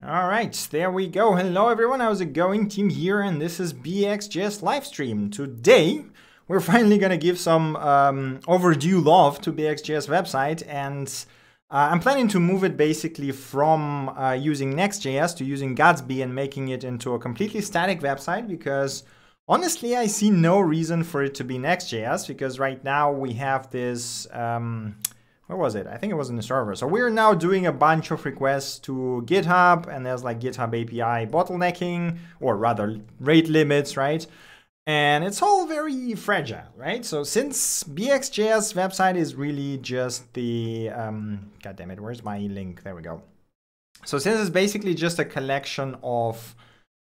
All right, there we go. Hello everyone, how's it going? Tim here, and this is BXJS livestream. Today, we're finally gonna give some um, overdue love to BXJS website, and uh, I'm planning to move it basically from uh, using Next.js to using Gatsby and making it into a completely static website because honestly, I see no reason for it to be Next.js because right now we have this. Um, where was it? I think it was in the server. So we're now doing a bunch of requests to GitHub and there's like GitHub API bottlenecking or rather rate limits, right? And it's all very fragile, right? So since BXJS website is really just the, um, God damn it, where's my link? There we go. So since it's basically just a collection of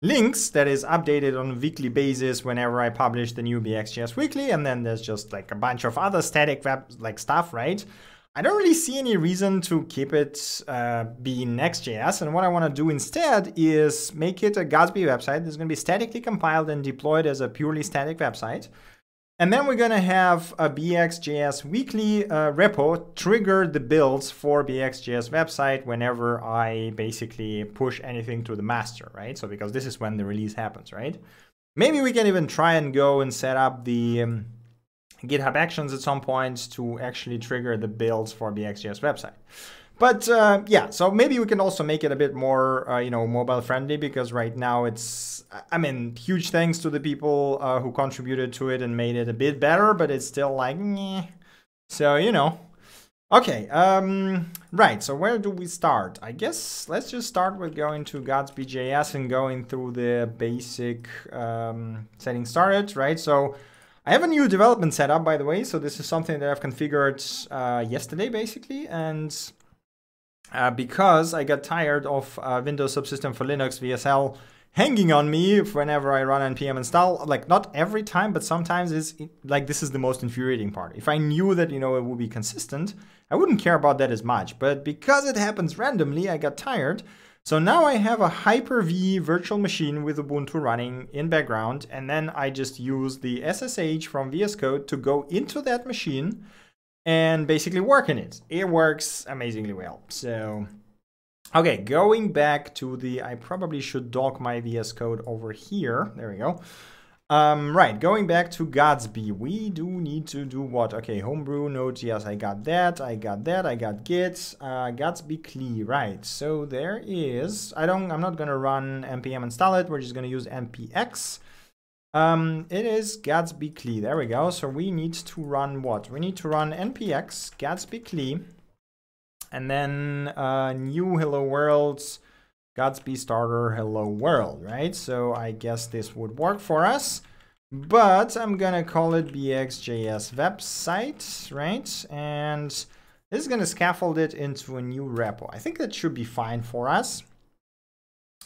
links that is updated on a weekly basis whenever I publish the new BXJS weekly, and then there's just like a bunch of other static web like stuff, right? I don't really see any reason to keep it uh, being Next.js. And what I want to do instead is make it a Gatsby website that's going to be statically compiled and deployed as a purely static website. And then we're going to have a BXJS weekly uh, repo trigger the builds for BXJS website whenever I basically push anything to the master, right? So because this is when the release happens, right? Maybe we can even try and go and set up the... Um, GitHub Actions at some point to actually trigger the builds for the website. But uh, yeah, so maybe we can also make it a bit more, uh, you know, mobile friendly because right now it's, I mean, huge thanks to the people uh, who contributed to it and made it a bit better, but it's still like, so you know. Okay, um, right. So where do we start? I guess let's just start with going to Gatsby.js and going through the basic um, setting started, right? So I have a new development setup, by the way. So this is something that I've configured uh, yesterday, basically. And uh, because I got tired of uh, Windows Subsystem for Linux VSL hanging on me whenever I run npm install, like not every time, but sometimes it's like this is the most infuriating part. If I knew that, you know, it would be consistent, I wouldn't care about that as much. But because it happens randomly, I got tired. So now I have a Hyper-V virtual machine with Ubuntu running in background, and then I just use the SSH from VS Code to go into that machine and basically work in it. It works amazingly well. So, okay, going back to the, I probably should dock my VS Code over here. There we go. Um, right, going back to Gatsby, we do need to do what? Okay, homebrew node, yes, I got that, I got that, I got git, uh, Gatsby CLI, right. So there is, I don't, I'm not gonna run npm install it, we're just gonna use npx. Um, it is Gatsby CLI, there we go. So we need to run what? We need to run npx Gatsby CLI, and then uh, new hello worlds, Gatsby starter hello world, right? So I guess this would work for us, but I'm gonna call it bxjs website, right? And this is gonna scaffold it into a new repo. I think that should be fine for us.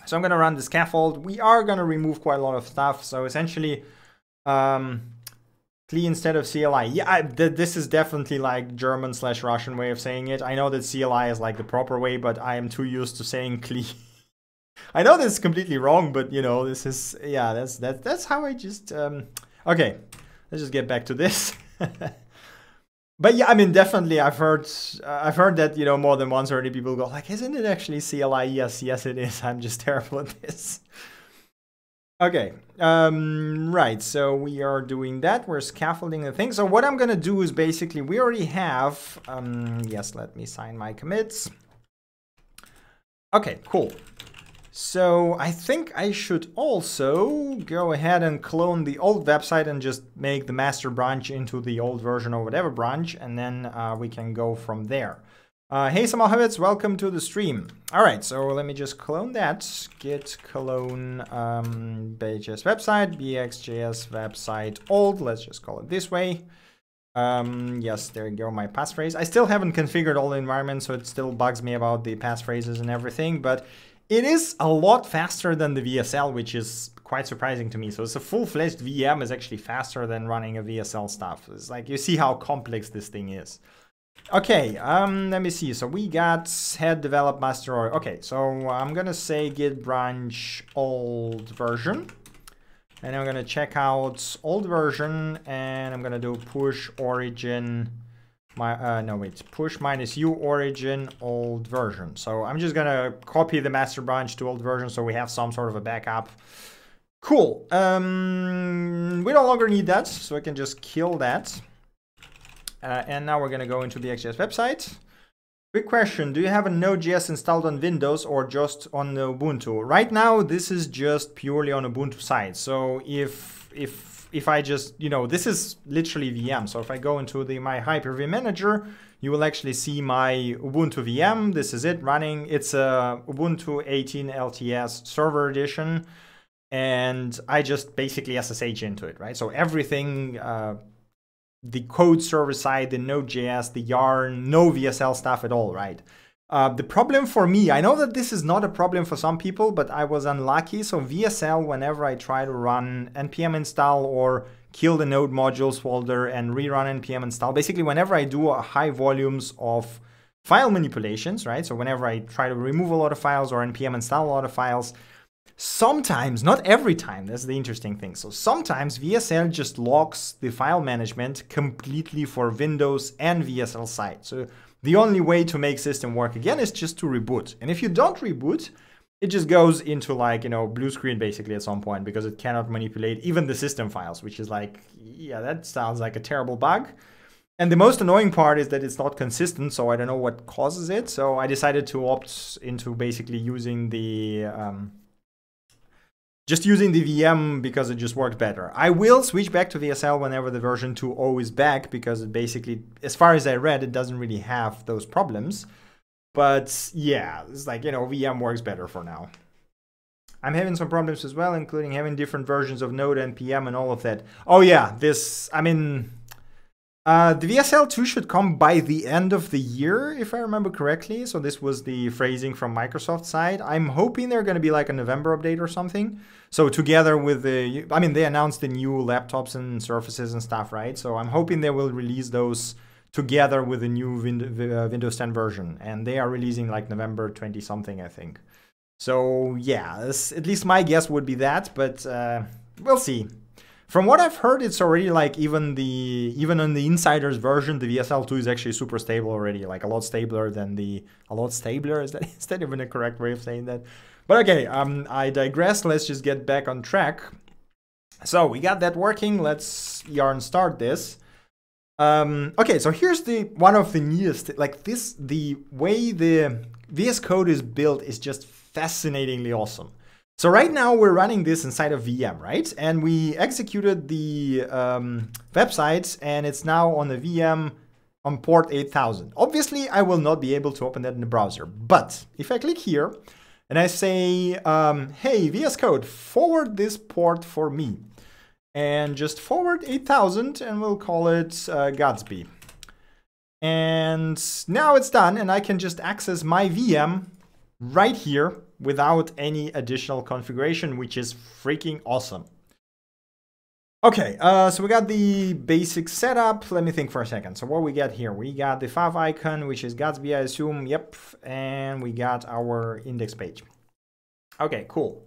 So I'm gonna run the scaffold. We are gonna remove quite a lot of stuff. So essentially, um, CLI instead of CLI. Yeah, I, th this is definitely like German slash Russian way of saying it. I know that CLI is like the proper way, but I am too used to saying CLI. I know this is completely wrong, but you know, this is yeah, that's that's that's how I just um okay. Let's just get back to this. but yeah, I mean, definitely, I've heard uh, I've heard that you know more than once already. People go like, "Isn't it actually CLI?" Yes, yes, it is. I'm just terrible at this. Okay, um, right, so we are doing that. We're scaffolding the thing. So what I'm gonna do is basically, we already have, um, yes, let me sign my commits. Okay, cool. So I think I should also go ahead and clone the old website and just make the master branch into the old version or whatever branch, and then uh, we can go from there. Uh, hey, Samalhavits, welcome to the stream. All right, so let me just clone that. Git clone um, BJS website, bxjs website old. Let's just call it this way. Um, yes, there you go, my passphrase. I still haven't configured all the environments, so it still bugs me about the passphrases and everything, but it is a lot faster than the VSL, which is quite surprising to me. So it's a full-fledged VM is actually faster than running a VSL stuff. It's like you see how complex this thing is. Okay, um, let me see. So we got head develop master or okay. So I'm gonna say git branch old version, and I'm gonna check out old version, and I'm gonna do push origin my uh, no wait. Push minus u origin old version. So i'm just gonna copy the master branch to old version so we have some sort of a backup. Cool. Um we no longer need that so i can just kill that. Uh, and now we're gonna go into the xjs website. Quick question. Do you have a node.js installed on windows or just on ubuntu? Right now this is just purely on ubuntu side. So if if if I just, you know, this is literally VM. So if I go into the my Hyper-V manager, you will actually see my Ubuntu VM. This is it running. It's a Ubuntu 18 LTS server edition. And I just basically SSH into it, right? So everything, uh, the code server side, the Node.js, the Yarn, no VSL stuff at all, right? Uh, the problem for me, I know that this is not a problem for some people, but I was unlucky. So VSL, whenever I try to run npm install or kill the node modules folder and rerun npm install, basically whenever I do high volumes of file manipulations, right? So whenever I try to remove a lot of files or npm install a lot of files, sometimes, not every time, that's the interesting thing. So sometimes VSL just locks the file management completely for Windows and VSL side. So the only way to make system work again is just to reboot. And if you don't reboot, it just goes into like, you know, blue screen basically at some point because it cannot manipulate even the system files, which is like, yeah, that sounds like a terrible bug. And the most annoying part is that it's not consistent, so I don't know what causes it. So I decided to opt into basically using the um, just using the VM because it just worked better. I will switch back to VSL whenever the version 2.0 is back because it basically, as far as I read, it doesn't really have those problems. But yeah, it's like, you know, VM works better for now. I'm having some problems as well, including having different versions of Node npm and all of that. Oh yeah, this, I mean, uh, the VSL 2 should come by the end of the year, if I remember correctly. So this was the phrasing from Microsoft side. I'm hoping they're going to be like a November update or something. So together with the, I mean, they announced the new laptops and surfaces and stuff, right? So I'm hoping they will release those together with the new uh, Windows 10 version. And they are releasing like November 20 something, I think. So yeah, at least my guess would be that, but uh, we'll see. From what I've heard, it's already like even the even on the insiders version, the VSL2 is actually super stable already, like a lot stabler than the a lot stabler. Is that is that even a correct way of saying that? But okay, um, I digress. Let's just get back on track. So we got that working. Let's yarn start this. Um, okay, so here's the one of the neatest, like this, the way the VS Code is built is just fascinatingly awesome. So right now we're running this inside of VM, right? And we executed the um, website and it's now on the VM on port 8000. Obviously, I will not be able to open that in the browser. But if I click here and I say, um, hey, VS Code, forward this port for me. And just forward 8000 and we'll call it uh, Gatsby. And now it's done and I can just access my VM right here without any additional configuration, which is freaking awesome. Okay, uh, so we got the basic setup. Let me think for a second. So what we got here? We got the fav icon, which is Gatsby, I assume. Yep, and we got our index page. Okay, cool.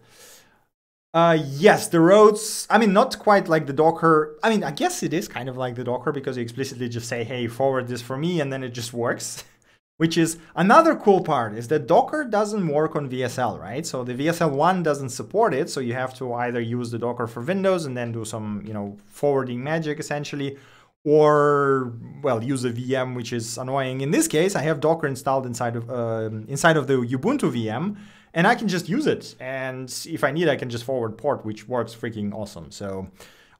Uh, yes, the roads, I mean, not quite like the Docker. I mean, I guess it is kind of like the Docker because you explicitly just say, hey, forward this for me, and then it just works. which is another cool part is that Docker doesn't work on VSL, right? So the VSL 1 doesn't support it, so you have to either use the Docker for Windows and then do some, you know, forwarding magic essentially, or well, use a VM, which is annoying. In this case, I have Docker installed inside of uh, inside of the Ubuntu VM, and I can just use it. And if I need, I can just forward port, which works freaking awesome. So,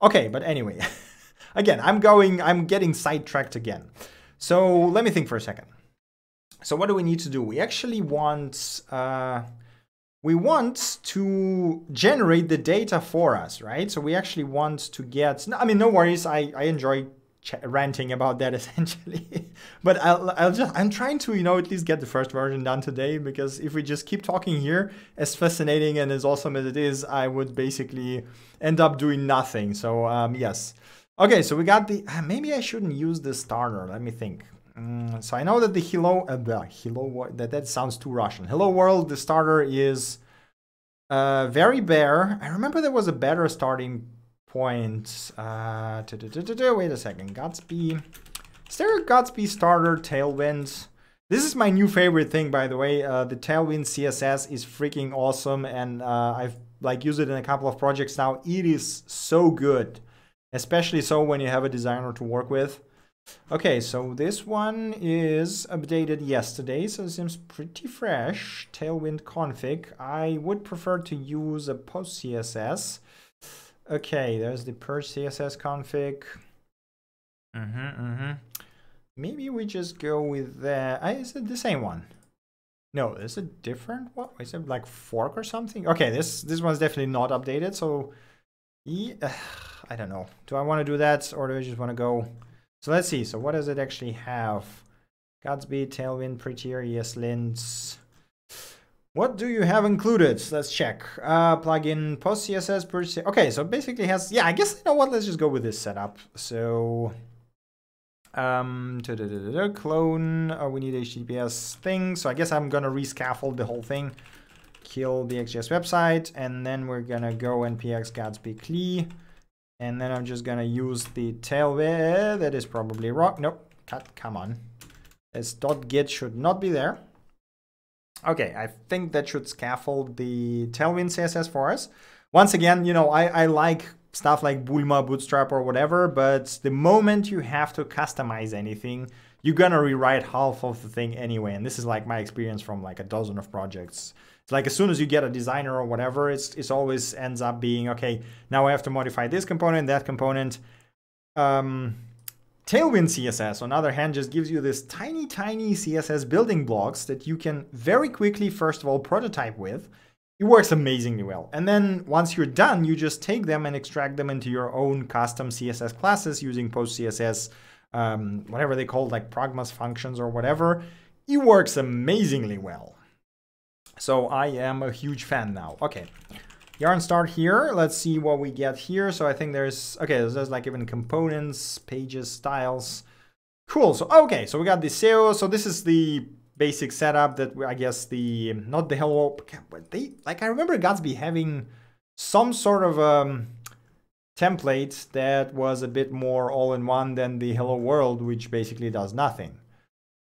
okay, but anyway, again, I'm going, I'm getting sidetracked again. So let me think for a second. So what do we need to do? We actually want uh, we want to generate the data for us, right? So we actually want to get. I mean, no worries. I I enjoy ranting about that essentially, but I'll I'll just I'm trying to you know at least get the first version done today because if we just keep talking here, as fascinating and as awesome as it is, I would basically end up doing nothing. So um, yes. Okay, so we got the. Uh, maybe I shouldn't use the starter. Let me think. Mm, so I know that the hello, uh, the hello, that that sounds too Russian. Hello world, the starter is uh, very bare. I remember there was a better starting point. Uh, wait a second, Gatsby Is there a Gatsby starter Tailwind? This is my new favorite thing, by the way. Uh, the Tailwind CSS is freaking awesome, and uh, I've like used it in a couple of projects now. It is so good, especially so when you have a designer to work with. Okay, so this one is updated yesterday, so it seems pretty fresh. Tailwind config. I would prefer to use a post CSS. Okay, there's the purge CSS config. Mm-hmm, mm-hmm. Maybe we just go with the, uh, is it the same one? No, is it different? What is it like fork or something? Okay, this this one's definitely not updated. So, yeah, I don't know. Do I want to do that or do I just want to go? So let's see. So what does it actually have? Gatsby, Tailwind, Prettier, ESLint. What do you have included? Let's check. Uh, plugin, post CSS, Okay, so basically has, yeah, I guess, you know what, let's just go with this setup. So um, da -da -da clone, oh, we need HTTPS thing. So I guess I'm gonna rescaffold the whole thing. Kill the XJS website, and then we're gonna go npx gatsby cli. And then I'm just gonna use the tail tailwind. That is probably wrong. Nope, cut, come on. This dot .git should not be there. Okay, I think that should scaffold the Tailwind CSS for us. Once again, you know, I, I like stuff like Bulma, Bootstrap, or whatever, but the moment you have to customize anything, you're gonna rewrite half of the thing anyway. And this is like my experience from like a dozen of projects. Like as soon as you get a designer or whatever, it's it's always ends up being okay. Now I have to modify this component, that component. Um, Tailwind CSS, on the other hand, just gives you this tiny, tiny CSS building blocks that you can very quickly, first of all, prototype with it works amazingly well. And then once you're done, you just take them and extract them into your own custom CSS classes using PostCSS, um, whatever they call like pragmas functions or whatever. It works amazingly well. So I am a huge fan now. Okay, yarn start here. Let's see what we get here. So I think there's, okay, there's like even components, pages, styles. Cool, so okay, so we got the SEO. So this is the basic setup that I guess the not the hello but they like I remember Gatsby having some sort of um, template that was a bit more all-in-one than the hello world which basically does nothing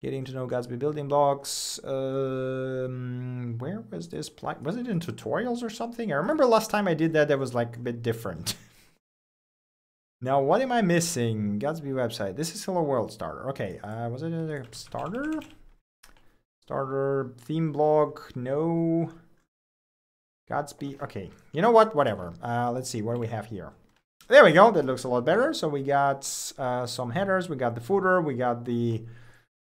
getting to know Gatsby building blocks um, where was this was it in tutorials or something I remember last time I did that that was like a bit different now what am I missing Gatsby website this is hello world starter okay uh, was it a starter Starter, theme block, no. Gatsby, okay. You know what, whatever. Uh, let's see, what do we have here? There we go, that looks a lot better. So we got uh, some headers, we got the footer, we got the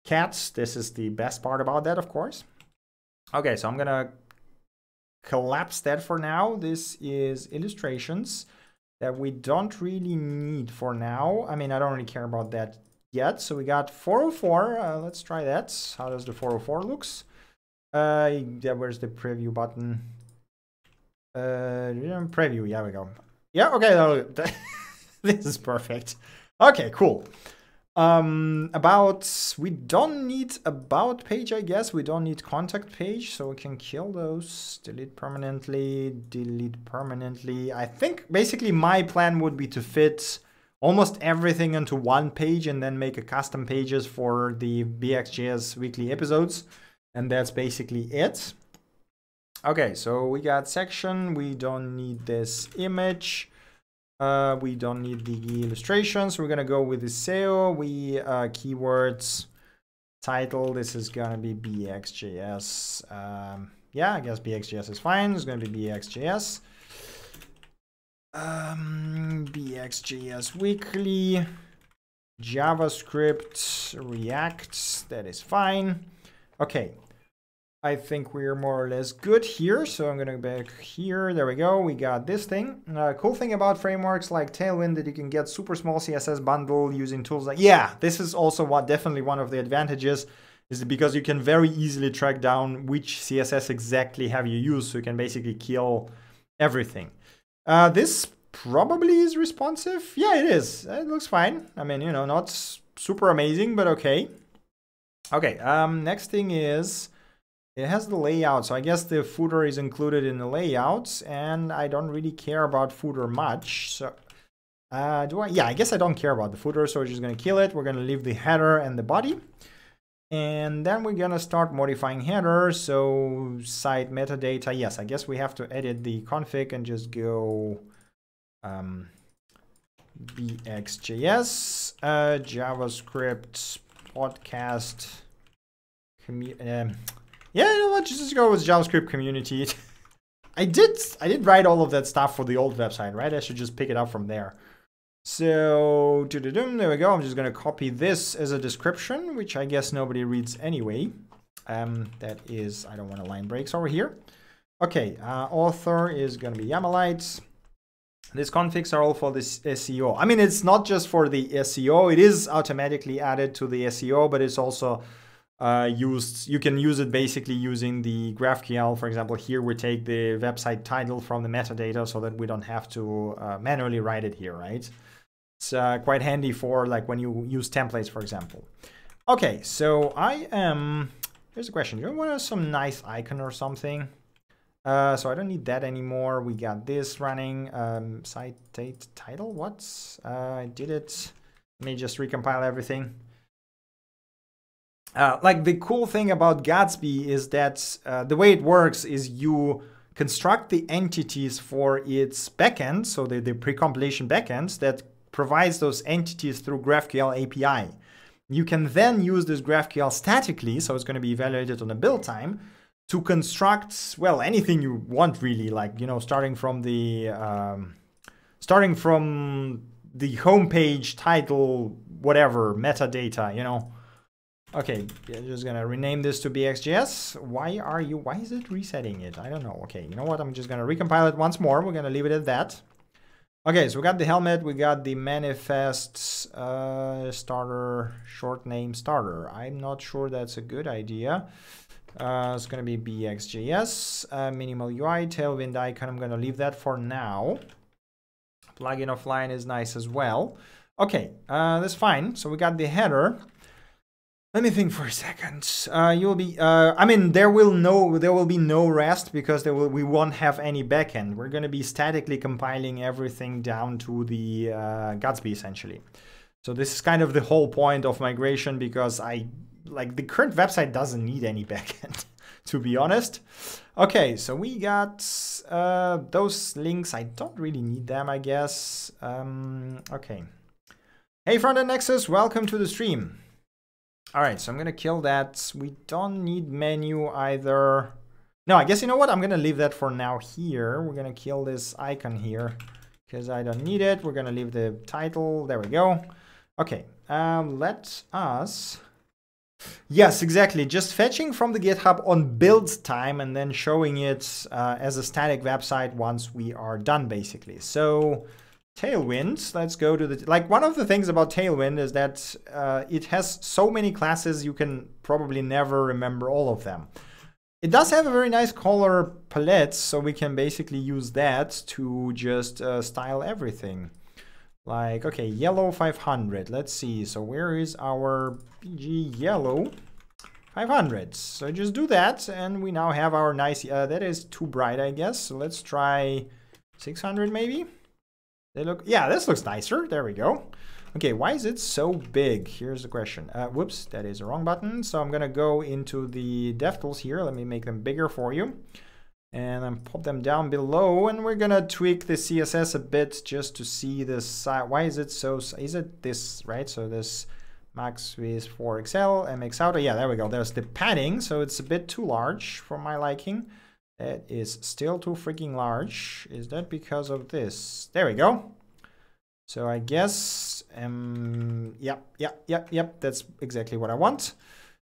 cats. This is the best part about that, of course. Okay, so I'm gonna collapse that for now. This is illustrations that we don't really need for now. I mean, I don't really care about that yet. So we got 404. Uh, let's try that. How does the 404 looks? Uh, yeah, where's the preview button? Uh, preview. Yeah, we go. Yeah, okay. this is perfect. Okay, cool. Um, about, we don't need about page, I guess. We don't need contact page, so we can kill those. Delete permanently, delete permanently. I think basically my plan would be to fit almost everything into one page and then make a custom pages for the BXJS weekly episodes. And that's basically it. Okay, so we got section. We don't need this image. Uh, we don't need the illustrations. We're gonna go with the SEO. We uh, keywords title. This is gonna be BXJS. Um, yeah, I guess BXJS is fine. It's gonna be BXJS. Um, BXJS Weekly, JavaScript, React, that is fine. Okay, I think we're more or less good here. So I'm gonna go back here. There we go. We got this thing. Uh, cool thing about frameworks like Tailwind that you can get super small CSS bundle using tools like yeah. This is also what definitely one of the advantages is because you can very easily track down which CSS exactly have you used. So you can basically kill everything. Uh, this probably is responsive. Yeah, it is. It looks fine. I mean, you know, not super amazing, but okay. Okay, um, next thing is it has the layout. So I guess the footer is included in the layouts and I don't really care about footer much. So Uh, do I? Yeah, I guess I don't care about the footer, so we're just gonna kill it. We're gonna leave the header and the body. And then we're gonna start modifying header. So site metadata. Yes, I guess we have to edit the config and just go um, bxjs uh, JavaScript podcast. Um, yeah, you know what? Just go with JavaScript community. I did I did write all of that stuff for the old website, right? I should just pick it up from there. So, there we go. I'm just going to copy this as a description, which I guess nobody reads anyway. Um, that is, I don't want to line breaks over here. Okay, uh, author is going to be Yamalight. These configs are all for this SEO. I mean, it's not just for the SEO. It is automatically added to the SEO, but it's also uh, used. You can use it basically using the GraphQL. For example, here we take the website title from the metadata so that we don't have to uh, manually write it here, right? It's uh, quite handy for like when you use templates, for example. Okay, so I am, here's a question. Do you want some nice icon or something? Uh, so I don't need that anymore. We got this running. Um, site date title, what? Uh, I did it. Let me just recompile everything. Uh, like the cool thing about Gatsby is that uh, the way it works is you construct the entities for its backend, so the, the pre-compilation backends that provides those entities through GraphQL API. You can then use this GraphQL statically, so it's going to be evaluated on a build time, to construct, well, anything you want really, like, you know, starting from the, um, starting from the homepage title, whatever, metadata, you know. Okay, I'm just gonna rename this to BXJS. Why are you, why is it resetting it? I don't know. Okay, you know what? I'm just gonna recompile it once more. We're gonna leave it at that. Okay, so we got the helmet, we got the manifest uh, starter, short name starter. I'm not sure that's a good idea. Uh, it's to be BXJS, uh, minimal UI, tailwind icon. I'm to leave that for now. Plugin offline is nice as well. Okay, uh, that's fine. So we got the header. Let me think for a second. Uh, you'll be. Uh, I mean, there will no. There will be no rest because there will. We won't have any backend. We're going to be statically compiling everything down to the uh, Gatsby essentially. So this is kind of the whole point of migration because I like the current website doesn't need any backend, to be honest. Okay, so we got uh, those links. I don't really need them, I guess. Um, okay. Hey, Frontend Nexus, welcome to the stream. All right, so I'm gonna kill that. We don't need menu either. No, I guess you know what? I'm gonna leave that for now here. We're gonna kill this icon here because I don't need it. We're gonna leave the title. There we go. Okay, um, let us... Yes, exactly. Just fetching from the GitHub on build time and then showing it uh, as a static website once we are done, basically. So Tailwind, let's go to the, like one of the things about Tailwind is that uh, it has so many classes you can probably never remember all of them. It does have a very nice color palette, so we can basically use that to just uh, style everything. Like, okay, yellow 500, let's see, so where is our BG yellow? 500, so just do that, and we now have our nice, uh, that is too bright, I guess, so let's try 600 maybe? They look, yeah, this looks nicer. There we go. Okay, why is it so big? Here's the question. Uh, whoops, that is the wrong button. So I'm gonna go into the DevTools here. Let me make them bigger for you. And then pop them down below. And we're gonna tweak the CSS a bit just to see this. why is it so, is it this, right? So this max with 4XL, MX out. Yeah, there we go. There's the padding. So it's a bit too large for my liking. That is still too freaking large. Is that because of this? There we go. So I guess, um, yep, yep, yep, yep, that's exactly what I want.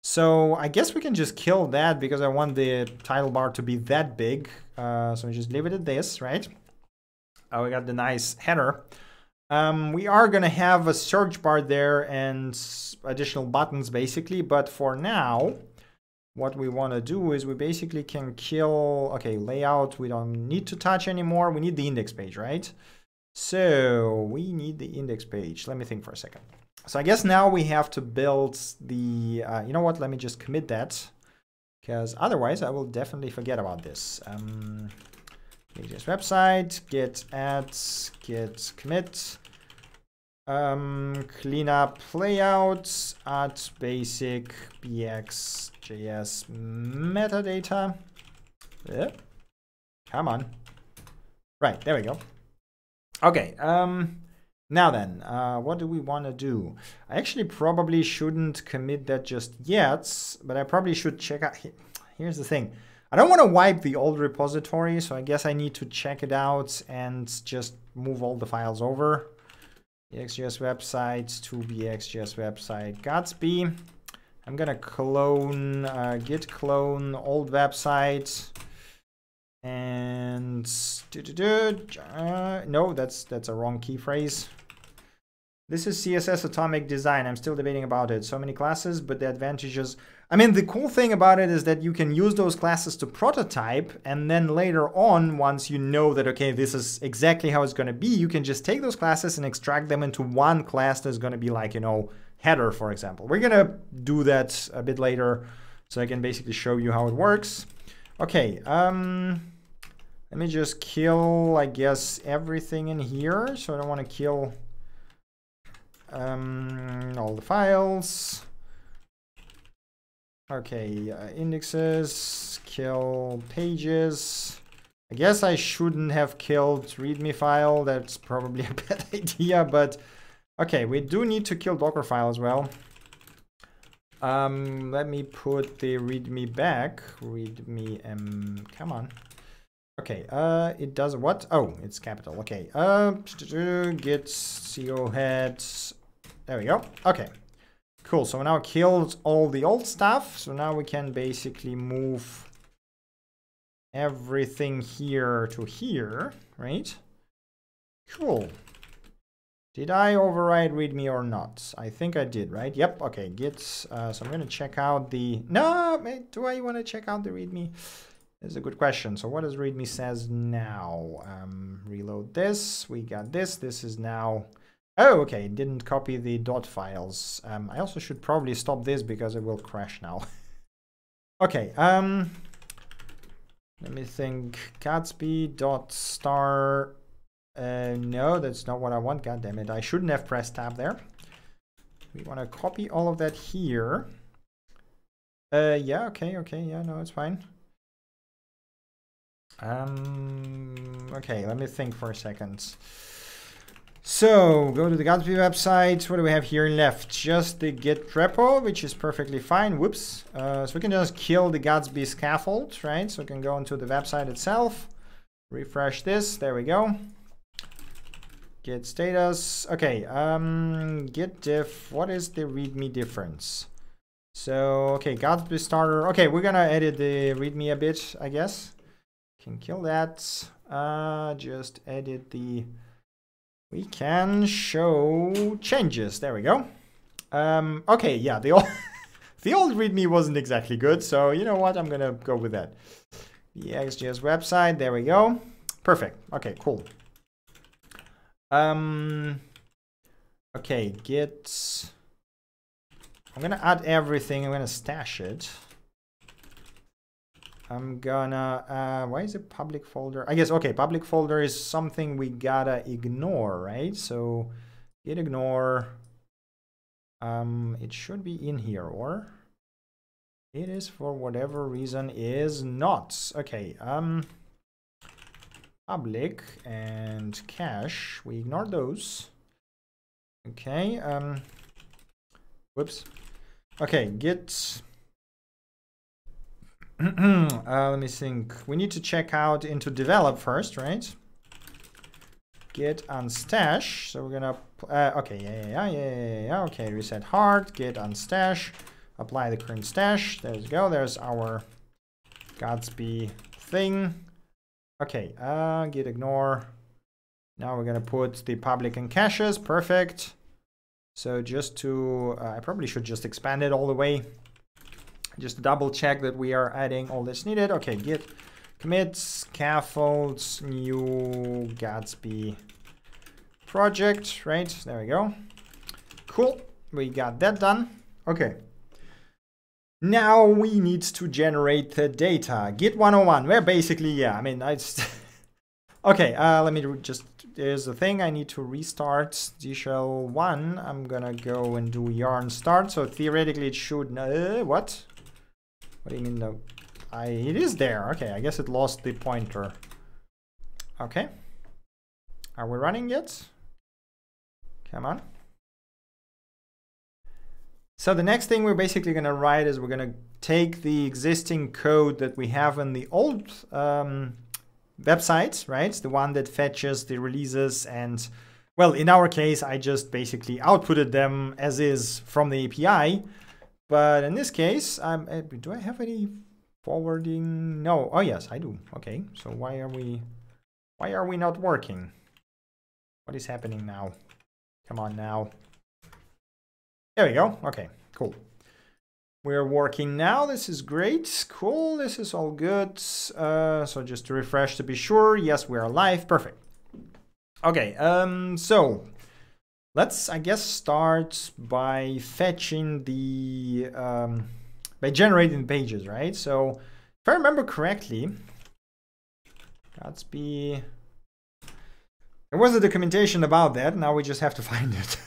So I guess we can just kill that because I want the title bar to be that big. Uh, so we just leave it at this, right? Oh, we got the nice header. Um, we are going to have a search bar there and additional buttons basically, but for now, what we want to do is we basically can kill, okay, layout, we don't need to touch anymore. We need the index page, right? So we need the index page. Let me think for a second. So I guess now we have to build the, uh, you know what, let me just commit that because otherwise I will definitely forget about this. Um, this website, git add, git commit, Um, clean up layouts at basic bx.js metadata. Yeah. Come on. Right, there we go. Okay, um, now then, uh, what do we want to do? I actually probably shouldn't commit that just yet, but I probably should check out. Here's the thing. I don't want to wipe the old repository, so I guess I need to check it out and just move all the files over. BXJS website to BXJS website Gatsby. I'm gonna clone, uh, git clone old website. And uh, no, that's that's a wrong key phrase. This is CSS Atomic Design. I'm still debating about it. So many classes, but the advantages. I mean, the cool thing about it is that you can use those classes to prototype, and then later on, once you know that, okay, this is exactly how it's going to be, you can just take those classes and extract them into one class that's going to be like, you know, header, for example. We're to do that a bit later, so I can basically show you how it works. Okay, um, let me just kill, I guess, everything in here. So I don't want to kill um, all the files. Okay, uh, indexes, kill pages. I guess I shouldn't have killed readme file. That's probably a bad idea, but okay, we do need to kill Docker file as well. Um, let me put the readme back. Readme, um, come on. Okay, uh, it does what? Oh, it's capital. Okay, uh, git co heads there we go. Okay. Cool. So now killed all the old stuff. So now we can basically move everything here to here, right? Cool. Did I override readme or not? I think I did, right? Yep. Okay. Git. Uh, so I'm going to check out the. No, do I want to check out the readme? That's a good question. So what does readme says now? Um, reload this. We got this. This is now Oh, okay, didn't copy the dot files. Um, I also should probably stop this because it will crash now. okay, um, let me think. Gatsby dot star. Uh, no, that's not what I want. God damn it! I shouldn't have pressed tab there. We want to copy all of that here. Uh, yeah, okay, okay, yeah, no, it's fine. Um, okay, let me think for a second. So go to the Gatsby website. What do we have here left? Just the Git repo, which is perfectly fine. Whoops. Uh, so we can just kill the Gatsby scaffold, right? So we can go into the website itself, refresh this. There we go. Git status. Okay. Um, Git diff. What is the README difference? So okay, got the starter. Okay, we're gonna edit the README a bit, I guess. Can kill that. Uh, just edit the we can show changes. There we go. Um, okay, yeah, the old, the old README wasn't exactly good, so you know what? I'm gonna go with that. The XJS website, there we go. Perfect. Okay, cool. Um, okay, git. I'm gonna add everything. I'm gonna stash it. I'm gonna, uh, why is it public folder? I guess, okay, public folder is something we gotta ignore, right? So git ignore, um, it should be in here, or it is for whatever reason is not. Okay, um, public and cache, we ignore those. Okay, um, whoops. Okay, git uh, let me think. We need to check out into develop first, right? Git unstash. So we're gonna, uh, okay, yeah, yeah, yeah, yeah, yeah, okay, reset hard, git unstash, apply the current stash. There we go. There's our Gatsby thing. Okay, uh, git ignore. Now we're gonna put the public and caches. Perfect. So just to, uh, I probably should just expand it all the way just double check that we are adding all that's needed. Okay, git commit scaffolds new Gatsby project, right? There we go. Cool, we got that done. Okay. Now we need to generate the data. Git 101, where basically, yeah, I mean, I just... okay, uh, let me just there's a thing I need to restart G shell 1. I'm gonna go and do yarn start. So theoretically it should, uh, what? What do you mean no? I, it is there. Okay, I guess it lost the pointer. Okay. Are we running yet? Come on. So the next thing we're basically going to write is we're going to take the existing code that we have in the old um, website, right? The one that fetches the releases and, well, in our case, I just basically outputted them as is from the API. But in this case, um, do I have any forwarding? No. Oh, yes, I do. Okay. So why are we, why are we not working? What is happening now? Come on now. There we go. Okay, cool. We're working now. This is great. Cool. This is all good. Uh, so just to refresh to be sure. Yes, we are live. Perfect. Okay, um, so let's, I guess, start by fetching the, um, by generating pages, right? So if I remember correctly, Gatsby there was a documentation about that. Now we just have to find it.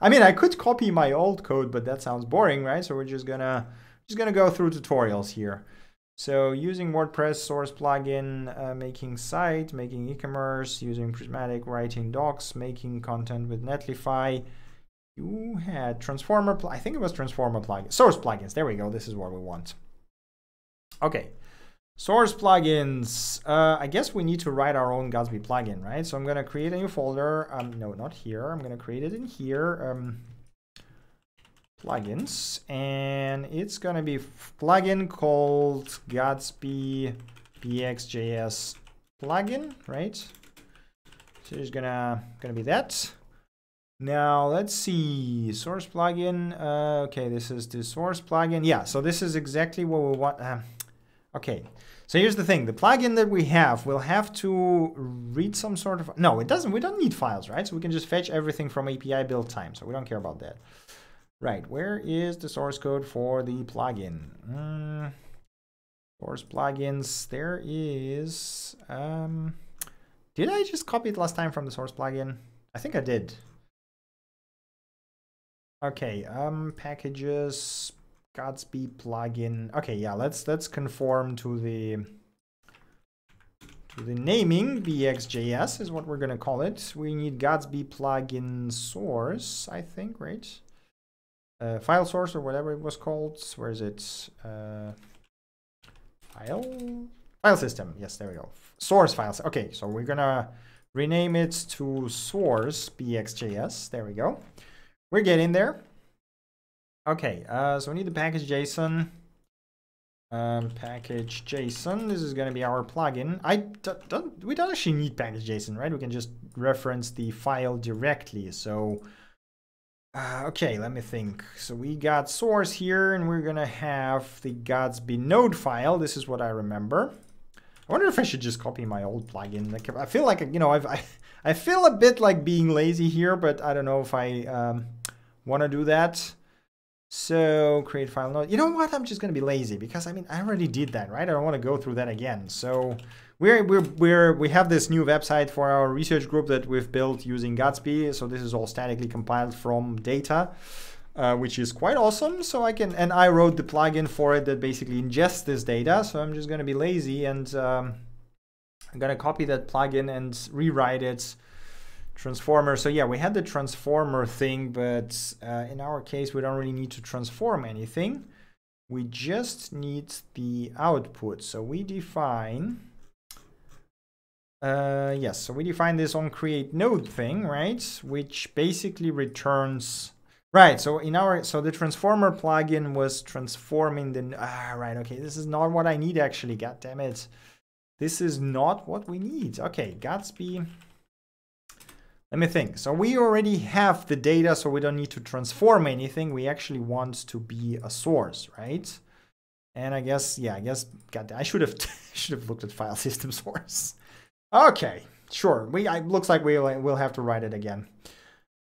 I mean, I could copy my old code, but that sounds boring, right? So we're just gonna just gonna go through tutorials here. So using WordPress source plugin, uh, making site, making e-commerce, using Prismic, writing docs, making content with Netlify. You had Transformer, I think it was Transformer plugin, source plugins. There we go. This is what we want. Okay. Source plugins. Uh, I guess we need to write our own Gatsby plugin, right? So I'm going to create a new folder. Um, no, not here. I'm going to create it in here. Um, plugins. And it's going to be plugin called Gatsby BXJS plugin, right? So it's gonna gonna be that. Now let's see source plugin. Uh, okay, this is the source plugin. Yeah, so this is exactly what we want. Uh, okay, so here's the thing, the plugin that we have will have to read some sort of, no, it doesn't, we don't need files, right? So we can just fetch everything from API build time, so we don't care about that. Right, where is the source code for the plugin? Mm, source plugins, there is, um, did I just copy it last time from the source plugin? I think I did. Okay, um, packages, Gatsby plugin. Okay, yeah, let's let's conform to the to the naming. BXJS is what we're gonna call it. We need Gatsby plugin source, I think, right? Uh, file source or whatever it was called. Where is it? Uh, file file system. Yes, there we go. Source files. Okay, so we're gonna rename it to source BXJS. There we go. We're getting there. Okay, uh, so we need the package JSON. Um, package JSON. This is going to be our plugin. I don't. We don't actually need package JSON, right? We can just reference the file directly. So, uh, okay, let me think. So we got source here, and we're gonna have the Gatsby node file. This is what I remember. I wonder if I should just copy my old plugin. Like, I feel like you know, I've, I I feel a bit like being lazy here, but I don't know if I um, want to do that. So create file node. You know what? I'm just going to be lazy because I mean, I already did that, right? I don't want to go through that again. So we're, we're, we're, we have this new website for our research group that we've built using Gatsby. So this is all statically compiled from data, uh, which is quite awesome. So I can, and I wrote the plugin for it that basically ingests this data. So I'm just going to be lazy and um, I'm going to copy that plugin and rewrite it transformer. So yeah, we had the transformer thing, but uh, in our case, we don't really need to transform anything. We just need the output. So we define, uh, yes, so we define this on create node thing, right? Which basically returns, right, so in our, so the transformer plugin was transforming the, ah, right, okay, this is not what I need actually, god damn it. This is not what we need. Okay, Gatsby, let me think. So we already have the data, so we don't need to transform anything. We actually want to be a source, right? And I guess, yeah, I guess, God, I should have should have looked at file system source. Okay, sure. We I, looks like we'll we'll have to write it again.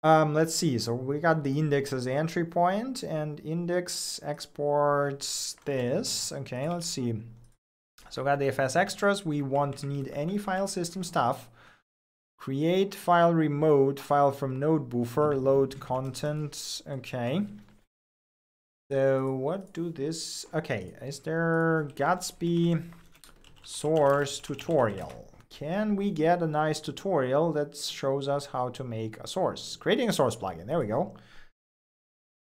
Um, let's see. So we got the index as the entry point, and index exports this. Okay, let's see. So we got the FS extras. We won't need any file system stuff Create file remote, file from node buffer, load content. Okay. So what do this? Okay, is there Gatsby source tutorial? Can we get a nice tutorial that shows us how to make a source? Creating a source plugin. There we go.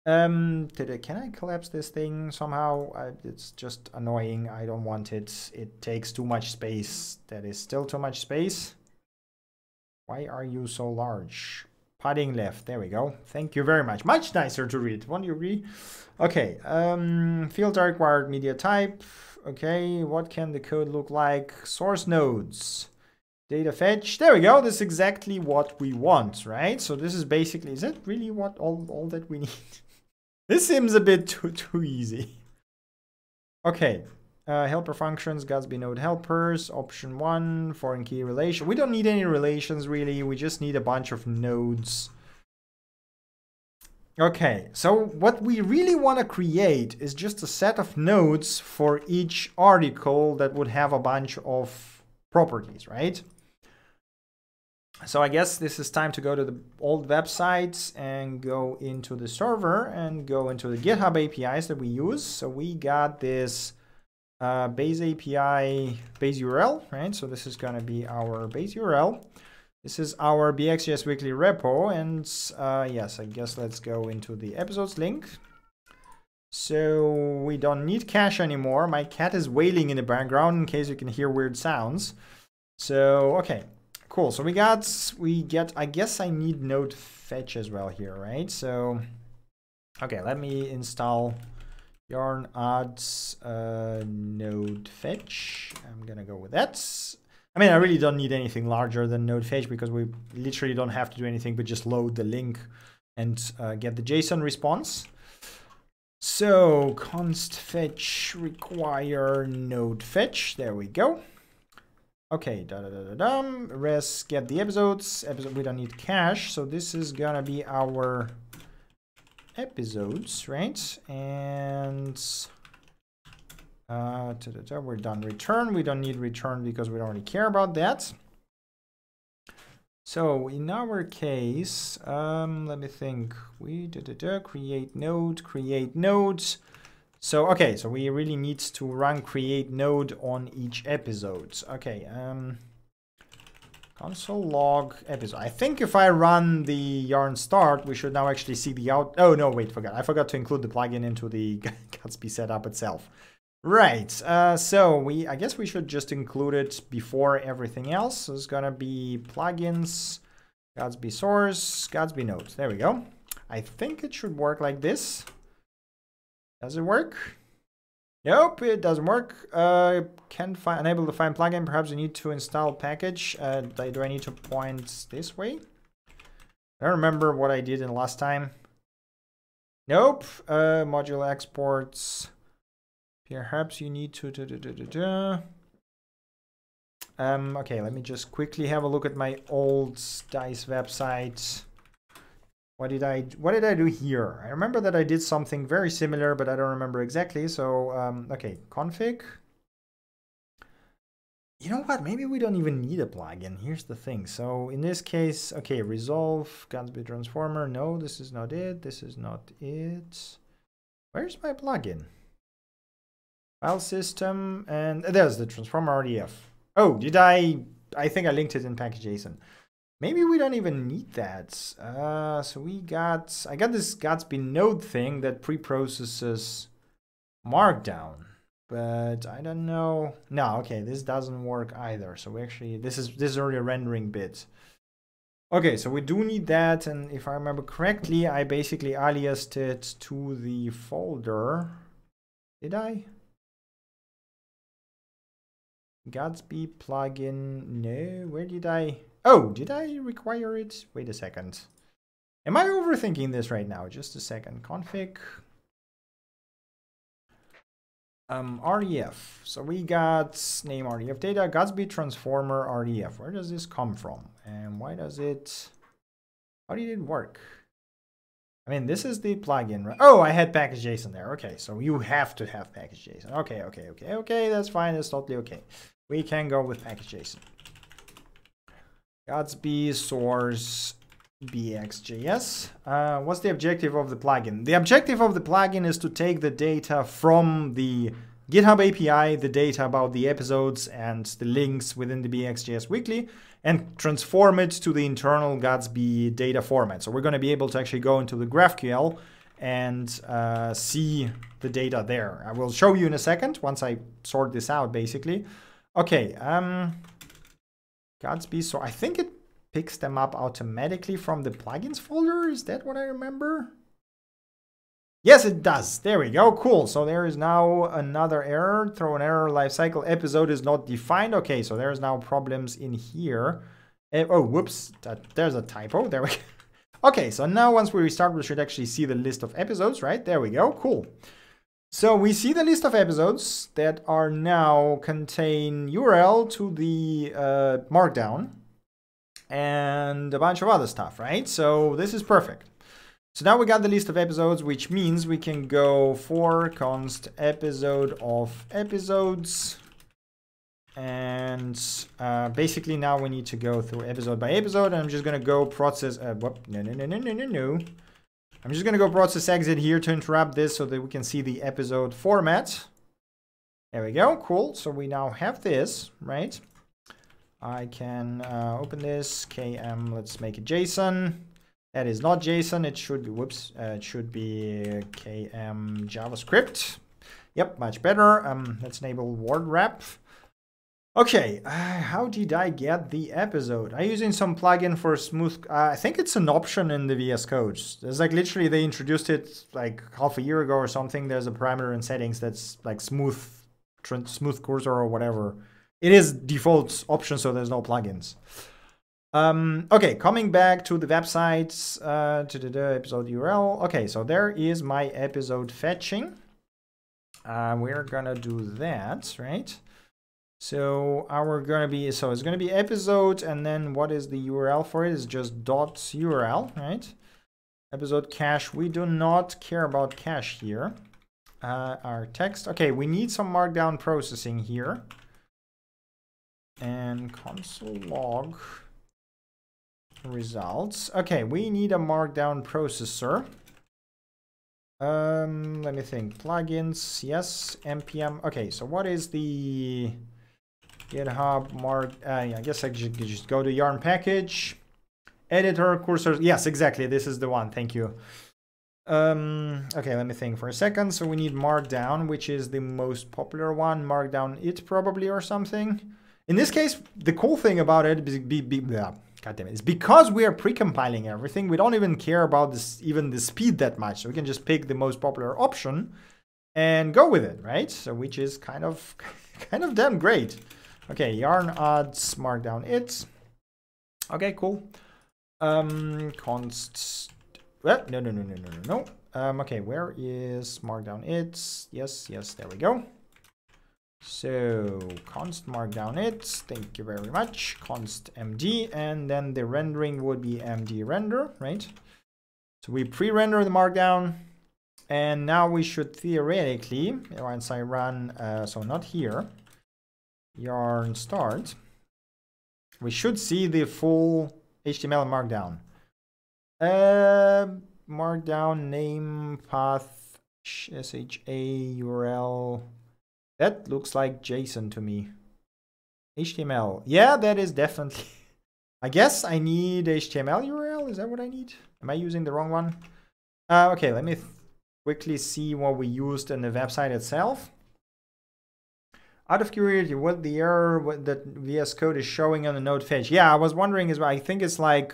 Um, I, can I collapse this thing somehow? Uh, it's just annoying. I don't want it. It takes too much space. That is still too much space. Why are you so large? Padding left. There we go. Thank you very much. Much nicer to read. Won't you agree? Okay. Um, fields are required media type. Okay. What can the code look like? Source nodes. Data fetch. There we go. This is exactly what we want, right? So this is basically, is that really what all, all that we need? this seems a bit too, too easy. Okay. Uh, helper functions, Gatsby node helpers, option one, foreign key relation. We don't need any relations really, we just need a bunch of nodes. Okay, so what we really want to create is just a set of nodes for each article that would have a bunch of properties, right? So I guess this is time to go to the old websites and go into the server and go into the GitHub APIs that we use. So we got this uh, base API base URL, right? So this is going to be our base URL. This is our BXJS weekly repo. And uh, yes, I guess let's go into the episodes link. So we don't need cache anymore. My cat is wailing in the background in case you can hear weird sounds. So, okay, cool. So we got, we get, I guess I need node fetch as well here, right? So, okay, let me install yarn adds uh, node fetch. I'm gonna go with that. I mean, I really don't need anything larger than node fetch because we literally don't have to do anything but just load the link and uh, get the JSON response. So const fetch require node fetch. There we go. Okay, da da da da dum. Res get the episodes. Episode we don't need cache, so this is gonna be our episodes, right? And uh, we're done return. We don't need return because we don't really care about that. So in our case, um, let me think. We create node, create nodes. So okay, so we really need to run create node on each episode. Okay, um, Console log episode. I think if I run the yarn start, we should now actually see the out. Oh, no, wait, forgot. I forgot to include the plugin into the Gatsby setup itself. Right, uh, so we I guess we should just include it before everything else. So it's gonna be plugins, Gatsby source, Gatsby nodes. There we go. I think it should work like this. Does it work? Nope, it doesn't work. Uh, can't find, unable to find plugin. Perhaps you need to install package. Uh, do I need to point this way? I don't remember what I did in last time. Nope. Uh, module exports. Perhaps you need to. Da, da, da, da, da. Um, okay, let me just quickly have a look at my old Dice website. What did I what did I do here? I remember that I did something very similar, but I don't remember exactly. So um, okay, config. You know what? Maybe we don't even need a plugin. Here's the thing. So in this case, okay, resolve Gatsby transformer. No, this is not it. This is not it. Where's my plugin? File system and there's the transformer RDF. Oh, did I? I think I linked it in package.json. Maybe we don't even need that. Uh, so we got, I got this Gatsby node thing that pre-processes Markdown, but I don't know. No, okay, this doesn't work either. So we actually, this is this is already a rendering bit. Okay, so we do need that, and if I remember correctly, I basically aliased it to the folder. Did I? Gatsby plugin, no, where did I? Oh, did I require it? Wait a second. Am I overthinking this right now? Just a second. Config. Um, RDF. So we got name RDF data, Gatsby transformer RDF. Where does this come from? And why does it, how did it work? I mean, this is the plugin, right? Oh, I had package.json there. Okay, so you have to have package.json. Okay, okay, okay, okay, that's fine. That's totally okay. We can go with package.json. Gatsby source bx.js. Uh, what's the objective of the plugin? The objective of the plugin is to take the data from the GitHub API, the data about the episodes and the links within the BXJS weekly, and transform it to the internal Gatsby data format. So we're going to be able to actually go into the GraphQL and uh, see the data there. I will show you in a second once I sort this out, basically. Okay, um, Gatsby, so I think it picks them up automatically from the plugins folder. Is that what I remember? Yes, it does. There we go. Cool. So there is now another error. Throw an error lifecycle episode is not defined. Okay, so there's now problems in here. Eh, oh, whoops. That, there's a typo. There we go. Okay, so now once we restart, we should actually see the list of episodes, right? There we go. Cool. So we see the list of episodes that are now contain URL to the uh, markdown and a bunch of other stuff, right? So this is perfect. So now we got the list of episodes, which means we can go for const episode of episodes. And uh, basically now we need to go through episode by episode. And I'm just going to go process, uh, whoop, no, no, no, no, no, no, no. I'm just going to go process exit here to interrupt this so that we can see the episode format. There we go. Cool. So we now have this, right? I can uh, open this km. Let's make it JSON. That is not JSON. It should be, whoops, uh, it should be KM JavaScript. Yep, much better. Um, let's enable word wrap. Okay, uh, how did I get the episode? I'm using some plugin for smooth. Uh, I think it's an option in the VS Code. It's like literally they introduced it like half a year ago or something. There's a parameter in settings that's like smooth, smooth cursor or whatever. It is default option, so there's no plugins. Um, okay, coming back to the websites, uh, to the episode URL. Okay, so there is my episode fetching. Uh, we're gonna do that, right? So our gonna be, so it's gonna be episode, and then what is the URL for? It's just dot URL, right? Episode cache, we do not care about cache here. Uh, our text, okay, we need some markdown processing here. And console log results. Okay, we need a markdown processor. Um, let me think. Plugins, yes, npm. Okay, so what is the GitHub mark? Uh, I guess I should just go to yarn package, editor, cursor. Yes, exactly. This is the one. Thank you. Um, okay, let me think for a second. So we need Markdown, which is the most popular one. Markdown it probably or something. In this case, the cool thing about it, be, be, be, yeah, God damn. It's because we are pre-compiling everything. We don't even care about this, even the speed that much. So we can just pick the most popular option and go with it, right? So which is kind of, kind of damn great. Okay, yarn odds markdown it. Okay, cool. Um, const. Well, no, no, no, no, no, no, no. Um, okay, where is markdown it? Yes, yes, there we go. So const markdown it, thank you very much, const md, and then the rendering would be md render, right? So we pre-render the markdown, and now we should theoretically, once I run, uh, so not here, yarn start, we should see the full HTML markdown. Uh, markdown name path sha URL that looks like JSON to me. HTML. Yeah, that is definitely... I guess I need HTML URL. Is that what I need? Am I using the wrong one? Uh, okay, let me quickly see what we used in the website itself. Out of curiosity, what the error that VS Code is showing on the node fetch? Yeah, I was wondering as well. I think it's like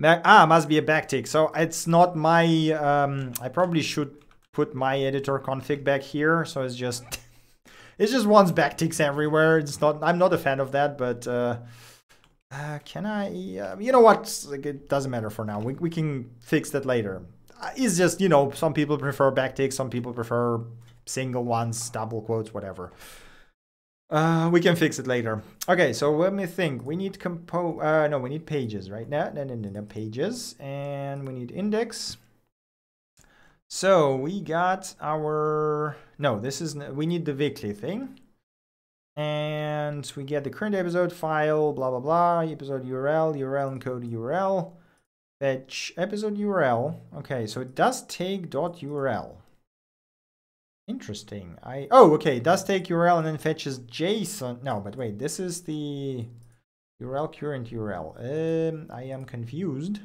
ah, must be a backtick. So it's not my. Um, I probably should put my editor config back here. So it's just it's just wants backticks everywhere. It's not. I'm not a fan of that, but uh, uh, can I? Uh, you know what? Like, it doesn't matter for now. We we can fix that later. Uh, it's just you know some people prefer backticks, some people prefer single ones, double quotes, whatever. Uh, we can fix it later. Okay, so let me think. We need compo. Uh, no, we need pages, right? No, no, no, no, no, pages, and we need index. So we got our, no, this is, we need the weekly thing. And we get the current episode file, blah, blah, blah, episode URL, URL encode URL, fetch episode URL. Okay, so it does take dot URL. Interesting. I Oh, okay, it does take URL and then fetches JSON. No, but wait, this is the URL current URL. Um, I am confused.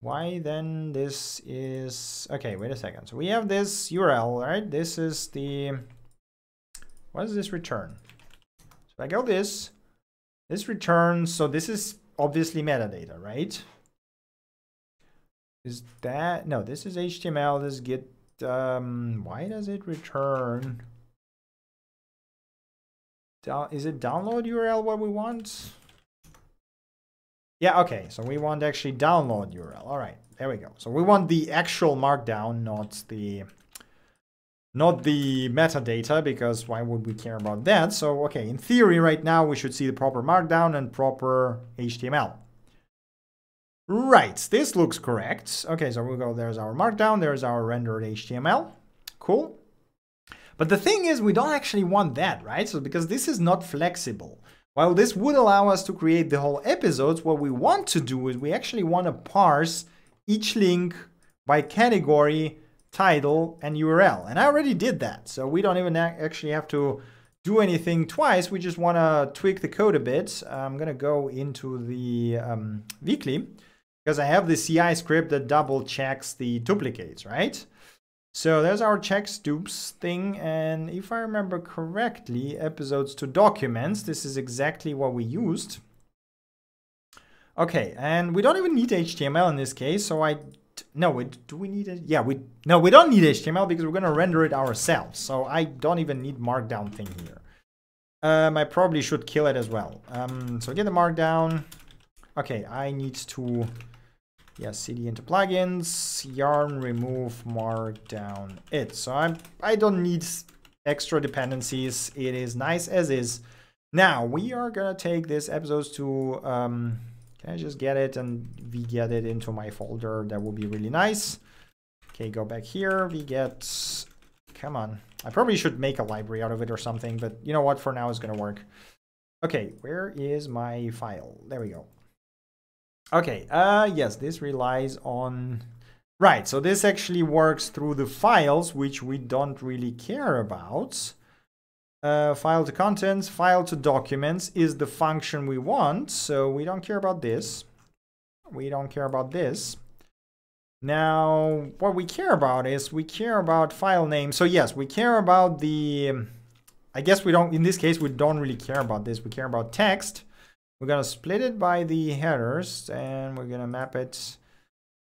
Why then this is... Okay, wait a second. So we have this URL, right? This is the... What does this return? So I go this. This returns... So this is obviously metadata, right? Is that... No, this is HTML. This is get... Um, why does it return... Is it download URL what we want? Yeah, okay. So we want actually download URL. All right, there we go. So we want the actual markdown, not the not the metadata, because why would we care about that? So, okay, in theory, right now, we should see the proper markdown and proper HTML. Right, this looks correct. Okay, so we'll go, there's our markdown, there's our rendered HTML. Cool. But the thing is, we don't actually want that, right? So because this is not flexible. While this would allow us to create the whole episodes, what we want to do is we actually want to parse each link by category, title, and URL. And I already did that, so we don't even actually have to do anything twice. We just want to tweak the code a bit. I'm going to go into the um, weekly because I have the CI script that double checks the duplicates, right? So there's our checks dupes thing. And if I remember correctly, episodes to documents, this is exactly what we used. Okay, and we don't even need HTML in this case. So I, no, we, do we need it? Yeah, we, no, we don't need HTML because we're going to render it ourselves. So I don't even need markdown thing here. Um, I probably should kill it as well. Um, so get the markdown. Okay, I need to Yes, cd into plugins, yarn remove markdown it. So I'm, I don't need extra dependencies. It is nice as is. Now we are gonna take this episodes to, um, can I just get it and we get it into my folder? That would be really nice. Okay, go back here. We get, come on. I probably should make a library out of it or something, but you know what? For now, it's gonna work. Okay, where is my file? There we go. Okay, uh, yes, this relies on... Right, so this actually works through the files, which we don't really care about. Uh, file to contents, file to documents is the function we want, so we don't care about this. We don't care about this. Now, what we care about is we care about file name. So yes, we care about the, I guess we don't, in this case, we don't really care about this. We care about text. We're gonna split it by the headers and we're gonna map it.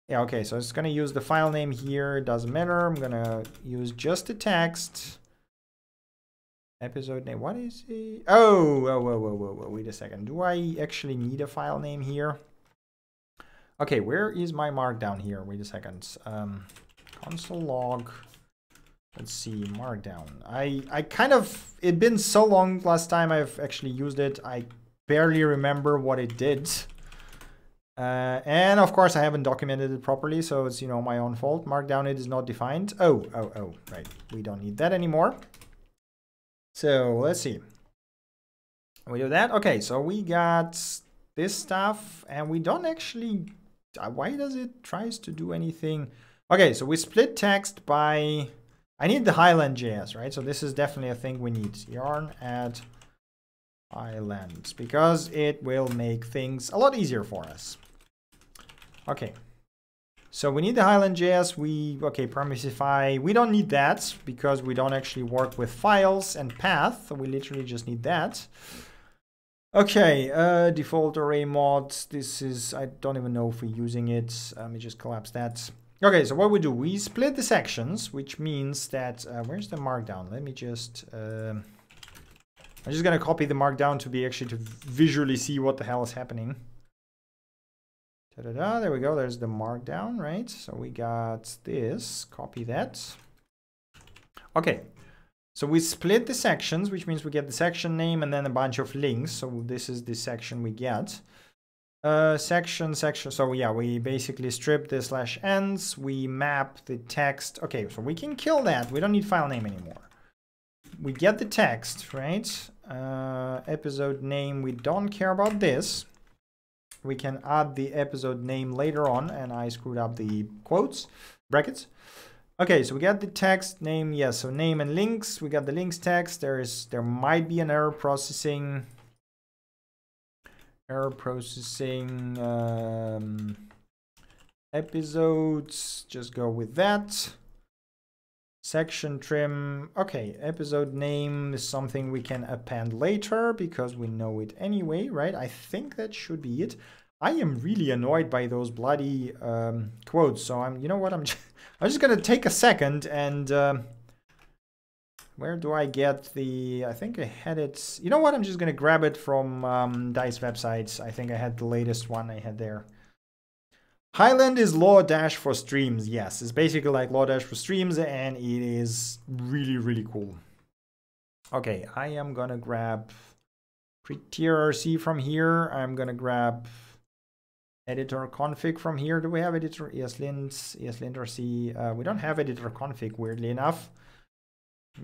Yeah, okay, so it's gonna use the file name here. It doesn't matter. I'm gonna use just the text. Episode name. What is it? Oh, whoa, whoa, whoa, whoa, whoa. Wait a second. Do I actually need a file name here? Okay, where is my markdown here? Wait a second. Um, console log. Let's see, markdown. I, I kind of, it been so long last time I've actually used it. I barely remember what it did. Uh, and of course, I haven't documented it properly, so it's, you know, my own fault. Markdown it is not defined. Oh, oh, oh, right. We don't need that anymore. So let's see. We do that. Okay, so we got this stuff, and we don't actually... Uh, why does it tries to do anything? Okay, so we split text by... I need the Highland JS, right? So this is definitely a thing we need. Yarn add islands because it will make things a lot easier for us. Okay. So we need the Highland.js. We, okay, promisify. We don't need that because we don't actually work with files and path. We literally just need that. Okay, uh, default array mod. This is, I don't even know if we're using it. Let me just collapse that. Okay, so what we do, we split the sections, which means that, uh, where's the markdown? Let me just, uh, I'm just gonna copy the markdown to be actually to visually see what the hell is happening. Da -da -da, there we go, there's the markdown, right? So we got this, copy that. Okay, so we split the sections, which means we get the section name and then a bunch of links. So this is the section we get. Uh, section, section, so yeah, we basically strip the slash ends, we map the text. Okay, so we can kill that, we don't need file name anymore we get the text, right? Uh, episode name, we don't care about this. We can add the episode name later on, and I screwed up the quotes, brackets. Okay, so we got the text name, yes, yeah, so name and links. We got the links text. There is, there might be an error processing. Error processing um, episodes. Just go with that. Section trim. Okay, episode name is something we can append later because we know it anyway, right? I think that should be it. I am really annoyed by those bloody um, quotes. So I'm, you know what? I'm, just, I'm just gonna take a second and uh, where do I get the? I think I had it. You know what? I'm just gonna grab it from um, Dice websites. I think I had the latest one I had there. Highland is Lodash for streams. Yes, it's basically like Lodash for streams and it is really, really cool. Okay, I am gonna grab Prettier RC from here. I'm gonna grab editor config from here. Do we have editor ESLint, ESLint RC? Uh, we don't have editor config, weirdly enough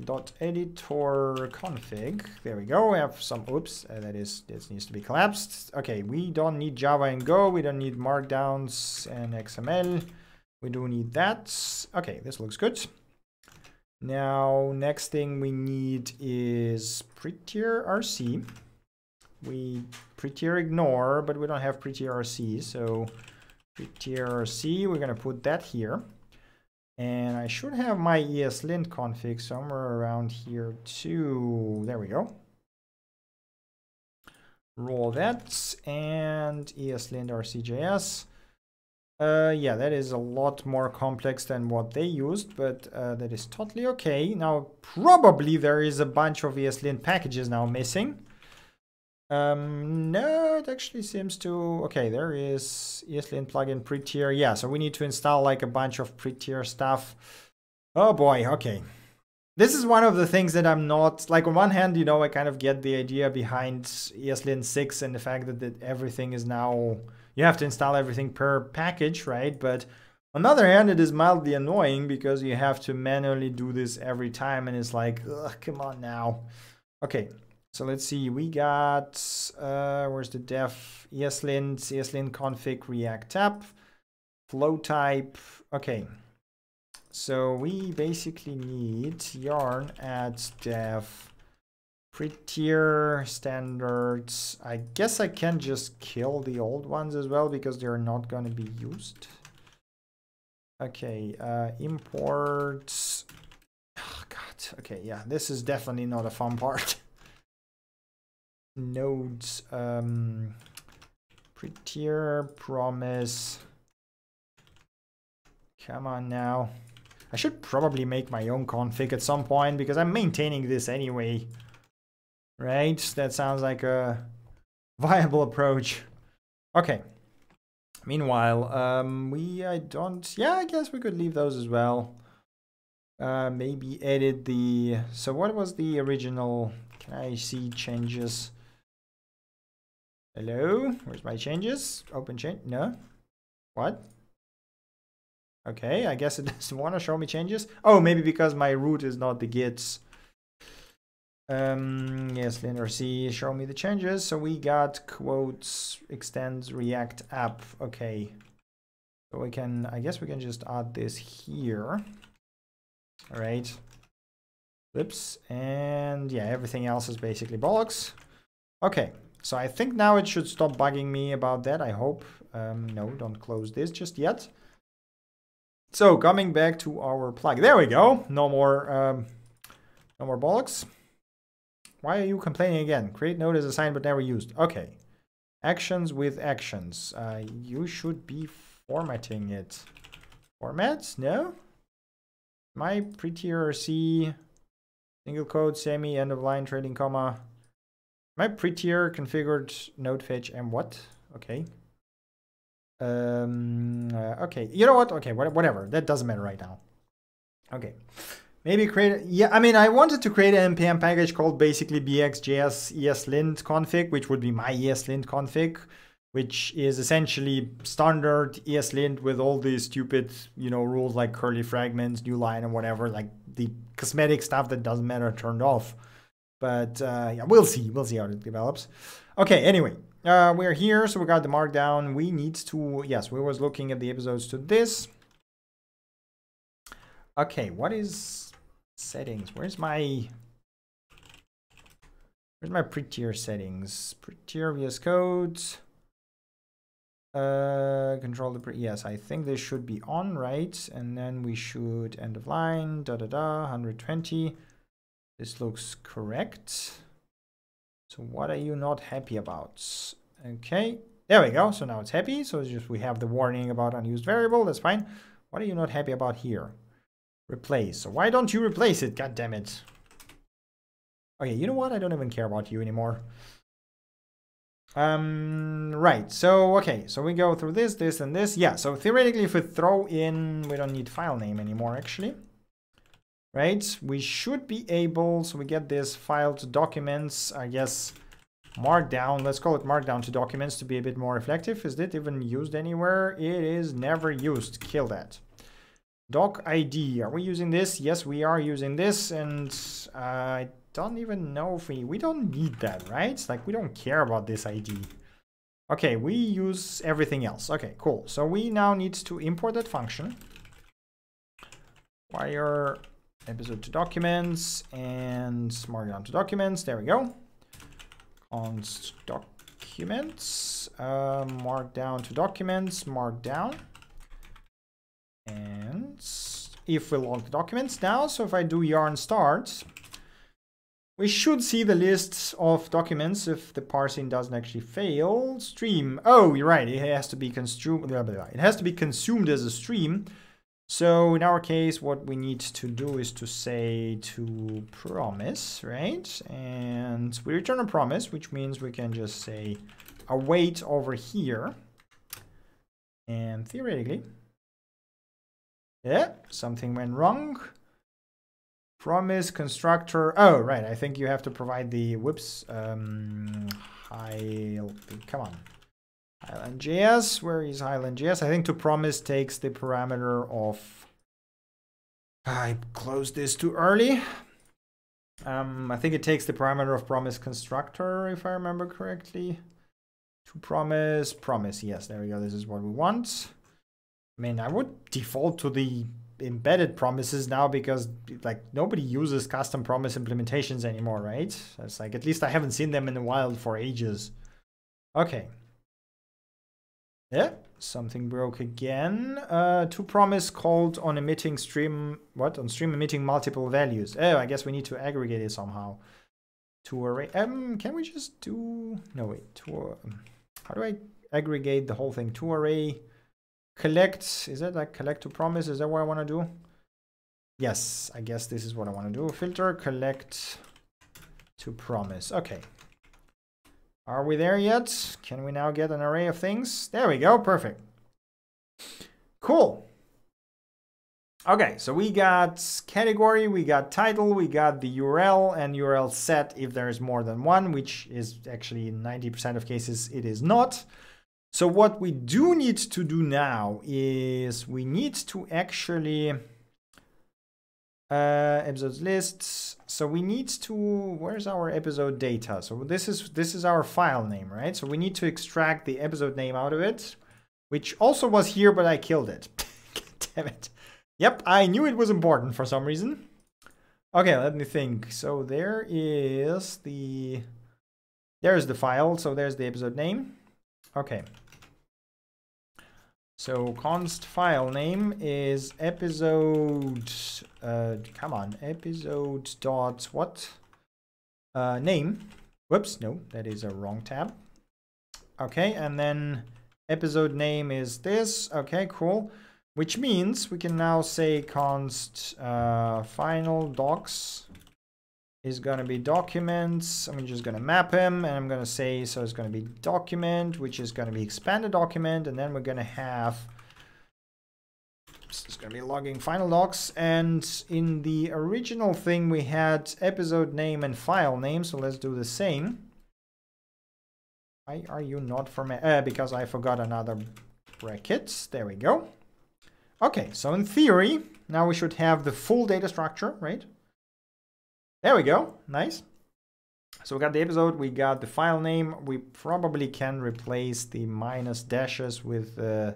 dot editor config. There we go. We have some oops uh, that is this needs to be collapsed. Okay we don't need java and go. We don't need markdowns and xml we do need that. Okay this looks good. Now next thing we need is prettier rc we prettier ignore but we don't have prettier rc so prettier rc we're going to put that here and I should have my ESLint config somewhere around here too. There we go. Roll that and ESLint RCJS. Uh, yeah, that is a lot more complex than what they used, but uh, that is totally okay. Now, probably there is a bunch of ESLint packages now missing. Um, no, it actually seems to, okay, there is ESLint plugin prettier. Yeah, so we need to install like a bunch of prettier stuff. Oh boy, okay. This is one of the things that I'm not, like on one hand, you know, I kind of get the idea behind ESLint 6 and the fact that, that everything is now, you have to install everything per package, right? But on the other hand, it is mildly annoying because you have to manually do this every time and it's like, come on now. Okay, so let's see, we got, uh, where's the def? ESLint, ESLint config react app, flow type. Okay. So we basically need yarn add def prettier standards. I guess I can just kill the old ones as well because they're not going to be used. Okay, uh, imports. Oh, God. Okay, yeah, this is definitely not a fun part. Nodes um, prettier promise. Come on now. I should probably make my own config at some point because I'm maintaining this anyway. Right? That sounds like a viable approach. Okay. Meanwhile um we I don't yeah I guess we could leave those as well. Uh maybe edit the so what was the original can I see changes Hello? Where's my changes? Open change? No? What? Okay, I guess it doesn't want to show me changes. Oh, maybe because my root is not the gits. Um, yes, Linear C, show me the changes. So we got quotes extends react app. Okay. So we can, I guess we can just add this here. All right. Oops. And yeah, everything else is basically bollocks. Okay. So I think now it should stop bugging me about that, I hope. Um, no, don't close this just yet. So coming back to our plug. There we go. No more, um, no more bollocks. Why are you complaining again? Create node is assigned but never used. Okay. Actions with actions. Uh, you should be formatting it. Formats? No? My prettier C single quote, semi, end of line, trailing comma. My prettier configured node fetch and what? Okay. Um, uh, okay, you know what? Okay, whatever. That doesn't matter right now. Okay. Maybe create, yeah, I mean, I wanted to create an NPM package called basically bxjs eslint config, which would be my eslint config, which is essentially standard eslint with all these stupid, you know, rules like curly fragments, new line and whatever, like the cosmetic stuff that doesn't matter turned off. But uh, yeah, we'll see. We'll see how it develops. Okay, anyway, uh, we're here, so we got the markdown. We need to, yes, we was looking at the episodes to this. Okay, what is settings? Where's my, where's my prettier settings? Prettier VS codes. Uh, control the, yes, I think this should be on, right? And then we should end of line, da da da, 120. This looks correct. So what are you not happy about? Okay, there we go. So now it's happy. So it's just we have the warning about unused variable. That's fine. What are you not happy about here? Replace. So why don't you replace it? God damn it. Okay, you know what? I don't even care about you anymore. Um, right, so, okay, so we go through this, this, and this. Yeah, so theoretically, if we throw in, we don't need file name anymore, actually right? We should be able, so we get this file to documents, I guess, markdown, let's call it markdown to documents to be a bit more reflective. Is it even used anywhere? It is never used, kill that. Doc ID, are we using this? Yes, we are using this, and uh, I don't even know if we, we don't need that, right? Like, we don't care about this ID. Okay, we use everything else. Okay, cool. So we now need to import that function. Wire episode to documents and markdown to documents. There we go. Const documents, uh, markdown to documents, markdown. And if we log the documents now, so if I do yarn start, we should see the list of documents if the parsing doesn't actually fail. Stream. Oh, you're right. It has to be consumed. It has to be consumed as a stream. So in our case, what we need to do is to say to promise, right? And we return a promise, which means we can just say await over here. And theoretically, yeah, something went wrong. Promise constructor. Oh, right. I think you have to provide the whoops. Um, high. Come on. Highland.js, where is Highland.js? I think to promise takes the parameter of, I closed this too early. Um, I think it takes the parameter of promise constructor, if I remember correctly. To promise, promise, yes, there we go, this is what we want. I mean, I would default to the embedded promises now because like nobody uses custom promise implementations anymore, right? It's like, at least I haven't seen them in the wild for ages. Okay, yeah, something broke again. Uh, to promise called on emitting stream, what? On stream emitting multiple values. Oh, I guess we need to aggregate it somehow. To array, um, can we just do, no wait, to, uh, how do I aggregate the whole thing? To array, collect, is that like collect to promise? Is that what I want to do? Yes, I guess this is what I want to do. Filter, collect to promise. Okay, are we there yet? Can we now get an array of things? There we go, perfect. Cool. Okay, so we got category, we got title, we got the URL and URL set if there is more than one, which is actually in 90% of cases it is not. So what we do need to do now is we need to actually uh, episodes lists. So we need to, where's our episode data? So this is, this is our file name, right? So we need to extract the episode name out of it, which also was here, but I killed it. Damn it. Yep, I knew it was important for some reason. Okay, let me think. So there is the, there's the file. So there's the episode name. Okay, so const file name is episode, uh, come on, episode dot what? Uh, name. Whoops, no, that is a wrong tab. Okay, and then episode name is this. Okay, cool. Which means we can now say const uh, final docs is going to be documents. I'm just going to map him and I'm going to say, so it's going to be document, which is going to be expanded document. And then we're going to have, it's going to be logging final docs. And in the original thing, we had episode name and file name. So let's do the same. Why are you not for me? Uh, because I forgot another bracket. There we go. Okay, so in theory, now we should have the full data structure, right? There we go. Nice. So we got the episode, we got the file name. We probably can replace the minus dashes with, uh,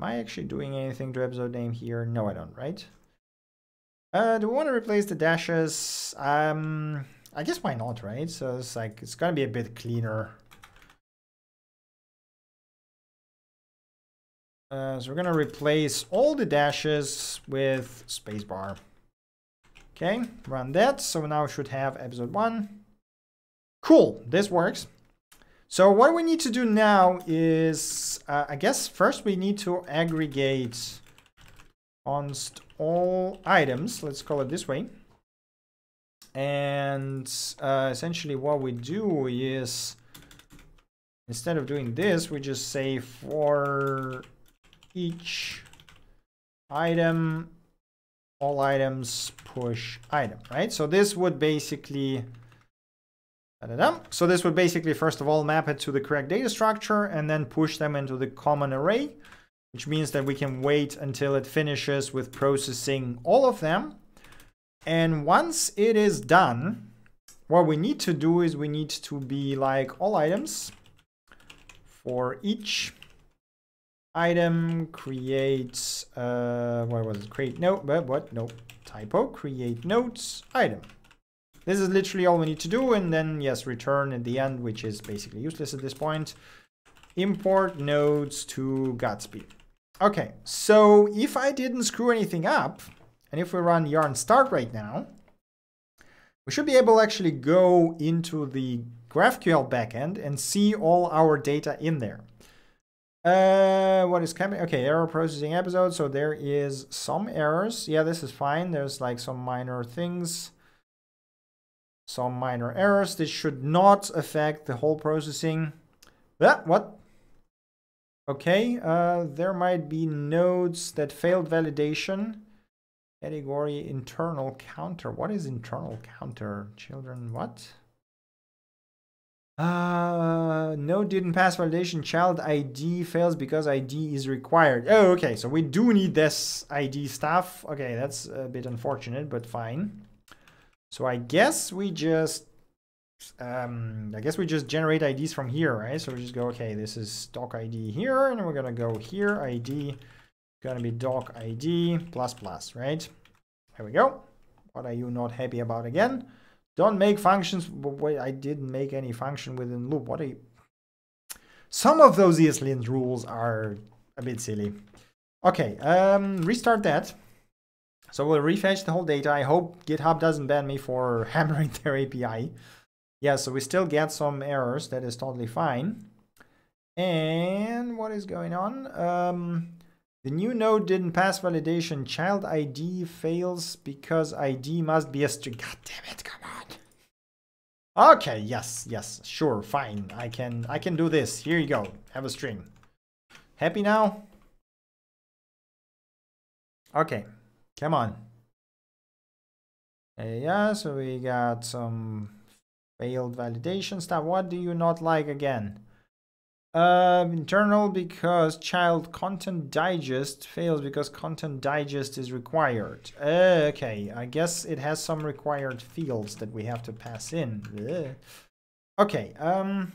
am I actually doing anything to episode name here? No, I don't, right? Uh, do we want to replace the dashes? Um, I guess why not, right? So it's like, it's gonna be a bit cleaner. Uh, so we're gonna replace all the dashes with spacebar. Okay, run that. So now we should have episode one. Cool, this works. So what we need to do now is, uh, I guess first we need to aggregate const all items, let's call it this way. And uh, essentially what we do is, instead of doing this, we just say for each item, all items push item, right? So this would basically, so this would basically, first of all, map it to the correct data structure and then push them into the common array, which means that we can wait until it finishes with processing all of them. And once it is done, what we need to do is we need to be like all items for each item create uh what was it create? Note but what? No typo create notes item. This is literally all we need to do and then yes return at the end which is basically useless at this point. Import nodes to Gatsby. Okay so if I didn't screw anything up and if we run yarn start right now we should be able to actually go into the GraphQL backend and see all our data in there uh, what is coming? Okay, error processing episode. So there is some errors. Yeah, this is fine. There's like some minor things, some minor errors. This should not affect the whole processing. That what? Okay, uh, there might be nodes that failed validation. Category internal counter. What is internal counter? Children, what? Uh, no didn't pass validation. Child ID fails because ID is required. Oh, okay. So we do need this ID stuff. Okay, that's a bit unfortunate, but fine. So I guess we just, um, I guess we just generate IDs from here, right? So we just go, okay, this is doc ID here, and we're gonna go here, ID, gonna be doc ID plus plus, right? Here we go. What are you not happy about again? Don't make functions. Wait, I didn't make any function within loop. What are you? Some of those ESLint rules are a bit silly. Okay, um, restart that. So we'll refetch the whole data. I hope GitHub doesn't ban me for hammering their API. Yeah, so we still get some errors. That is totally fine. And what is going on? Um, the new node didn't pass validation. Child ID fails because ID must be a string. God damn it. Okay, yes, yes, sure, fine. I can I can do this. Here you go. Have a string. Happy now? Okay, come on. Uh, yeah, so we got some failed validation stuff. What do you not like again? Um, internal because child content digest fails because content digest is required. Uh, okay, I guess it has some required fields that we have to pass in. Ugh. Okay, um,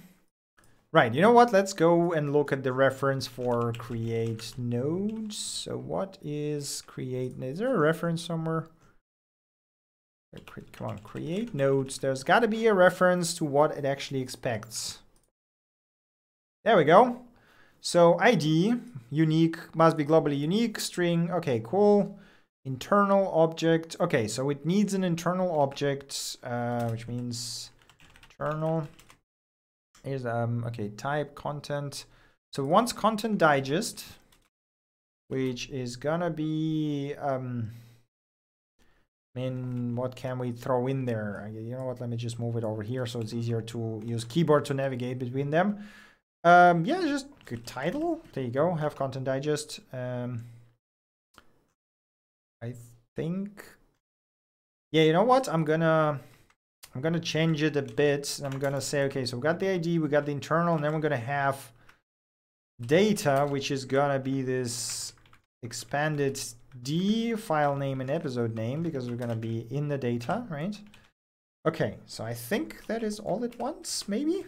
right, you know what? Let's go and look at the reference for create nodes. So what is create? Is there a reference somewhere? Come on, create nodes. There's got to be a reference to what it actually expects. There we go. So ID, unique, must be globally unique, string, okay, cool. Internal object, okay, so it needs an internal object, uh, which means internal is, um, okay, type content. So once content digest, which is gonna be, um, I mean, what can we throw in there? You know what, let me just move it over here so it's easier to use keyboard to navigate between them. Um, yeah, just good title. There you go. Have content digest. Um, I think. Yeah, you know what? I'm gonna I'm gonna change it a bit. I'm gonna say, okay, so we got the ID, we got the internal, and then we're gonna have data, which is gonna be this expanded D file name and episode name because we're gonna be in the data, right? Okay, so I think that is all it wants, maybe?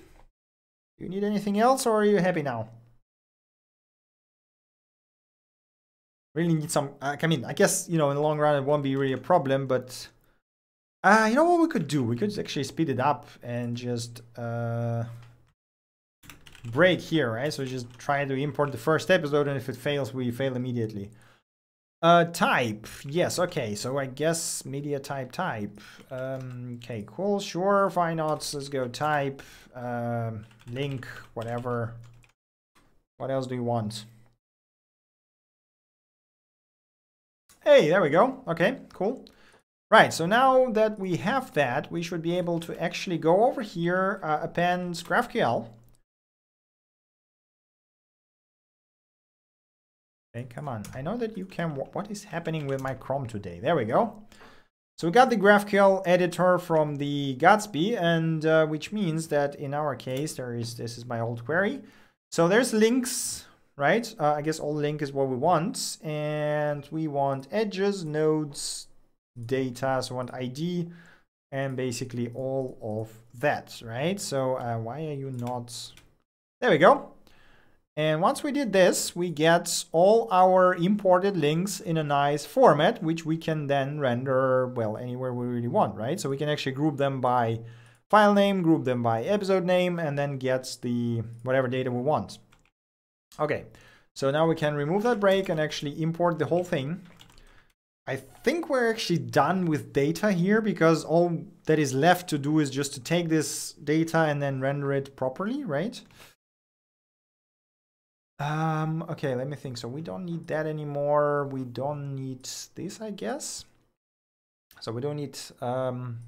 You need anything else or are you happy now? Really need some, I mean, I guess, you know, in the long run it won't be really a problem, but... Uh, you know what we could do? We could actually speed it up and just uh, break here, right? So just try to import the first episode and if it fails, we fail immediately. Uh, type, yes, okay, so I guess media type type. Um, okay, cool, sure, why not? Let's go type, uh, link, whatever. What else do you want? Hey, there we go. Okay, cool. Right, so now that we have that, we should be able to actually go over here, uh, append GraphQL. Okay, come on. I know that you can... What is happening with my Chrome today? There we go. So we got the GraphQL editor from the Gatsby, and uh, which means that in our case, there is this is my old query. So there's links, right? Uh, I guess all link is what we want, and we want edges, nodes, data, so we want ID, and basically all of that, right? So uh, why are you not? There we go. And once we did this, we get all our imported links in a nice format, which we can then render, well, anywhere we really want, right? So we can actually group them by file name, group them by episode name, and then get the whatever data we want. Okay, so now we can remove that break and actually import the whole thing. I think we're actually done with data here because all that is left to do is just to take this data and then render it properly, right? Um, okay, let me think. So we don't need that anymore. We don't need this, I guess. So we don't need, um,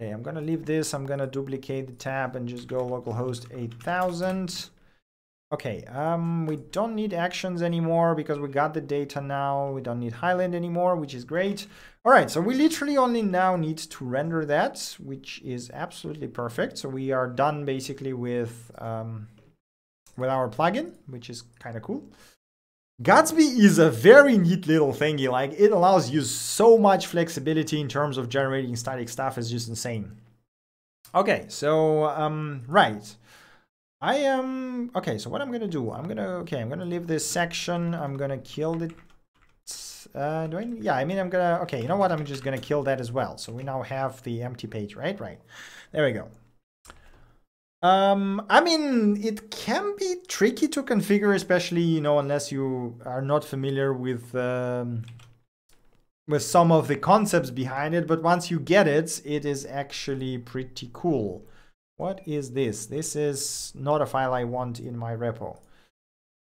okay, I'm gonna leave this. I'm gonna duplicate the tab and just go localhost 8000. Okay, um, we don't need actions anymore because we got the data now. We don't need Highland anymore, which is great. All right, so we literally only now need to render that, which is absolutely perfect. So we are done basically with, um, with our plugin, which is kind of cool. Gatsby is a very neat little thingy. Like it allows you so much flexibility in terms of generating static stuff. It's just insane. Okay, so um, right. I am okay. So what I'm gonna do? I'm gonna okay. I'm gonna leave this section. I'm gonna kill it. Uh, do I? Yeah, I mean I'm gonna. Okay, you know what? I'm just gonna kill that as well. So we now have the empty page, right? Right. There we go. Um, I mean, it can be tricky to configure, especially you know, unless you are not familiar with um, with some of the concepts behind it. But once you get it, it is actually pretty cool. What is this? This is not a file I want in my repo.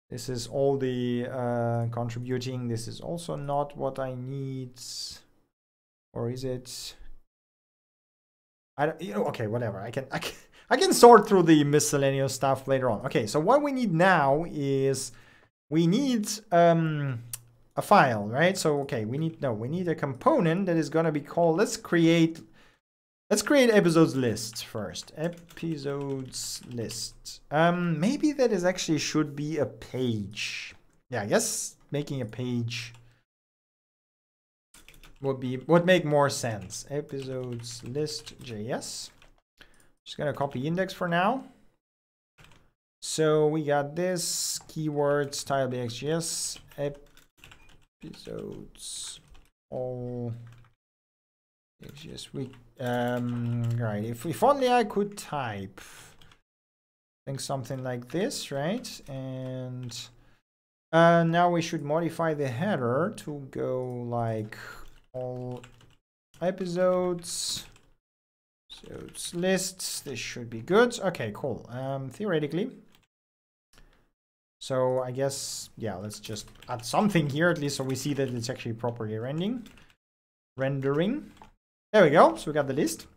This is all the uh, contributing. This is also not what I need. Or is it? I don't, you know, okay, whatever. I can, I can. I can sort through the miscellaneous stuff later on. Okay, so what we need now is we need um, a file, right? So, okay, we need, no, we need a component that is going to be called, let's create, let's create episodes list first. Episodes list. Um, maybe that is actually should be a page. Yeah, I guess making a page would be, would make more sense. Episodes list JS. Just gonna copy index for now. So we got this keyword style bxjs episodes all just we um right if if only I could type. Think something like this right? And uh, now we should modify the header to go like all episodes so it's lists, this should be good. Okay, cool. Um, theoretically. So I guess, yeah, let's just add something here, at least so we see that it's actually properly rendering. Rendering. There we go. So we got the list.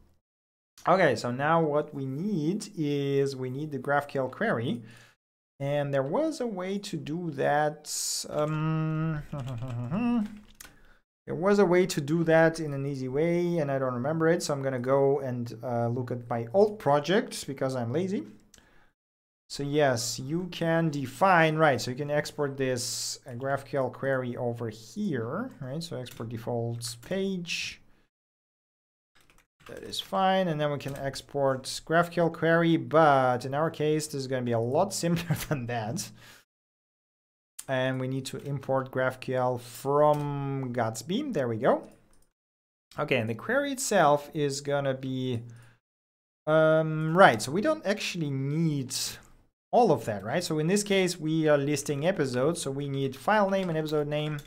Okay, so now what we need is we need the GraphQL query. And there was a way to do that. Um, hmm, hmm, hmm, There was a way to do that in an easy way and I don't remember it. So I'm going to go and uh, look at my old projects because I'm lazy. So yes, you can define, right, so you can export this uh, GraphQL query over here, right? So export defaults page. That is fine. And then we can export GraphQL query. But in our case, this is going to be a lot simpler than that. And we need to import GraphQL from Gatsby. There we go. Okay, and the query itself is to be... Um, right, so we don't actually need all of that, right? So in this case, we are listing episodes. So we need file name and episode name.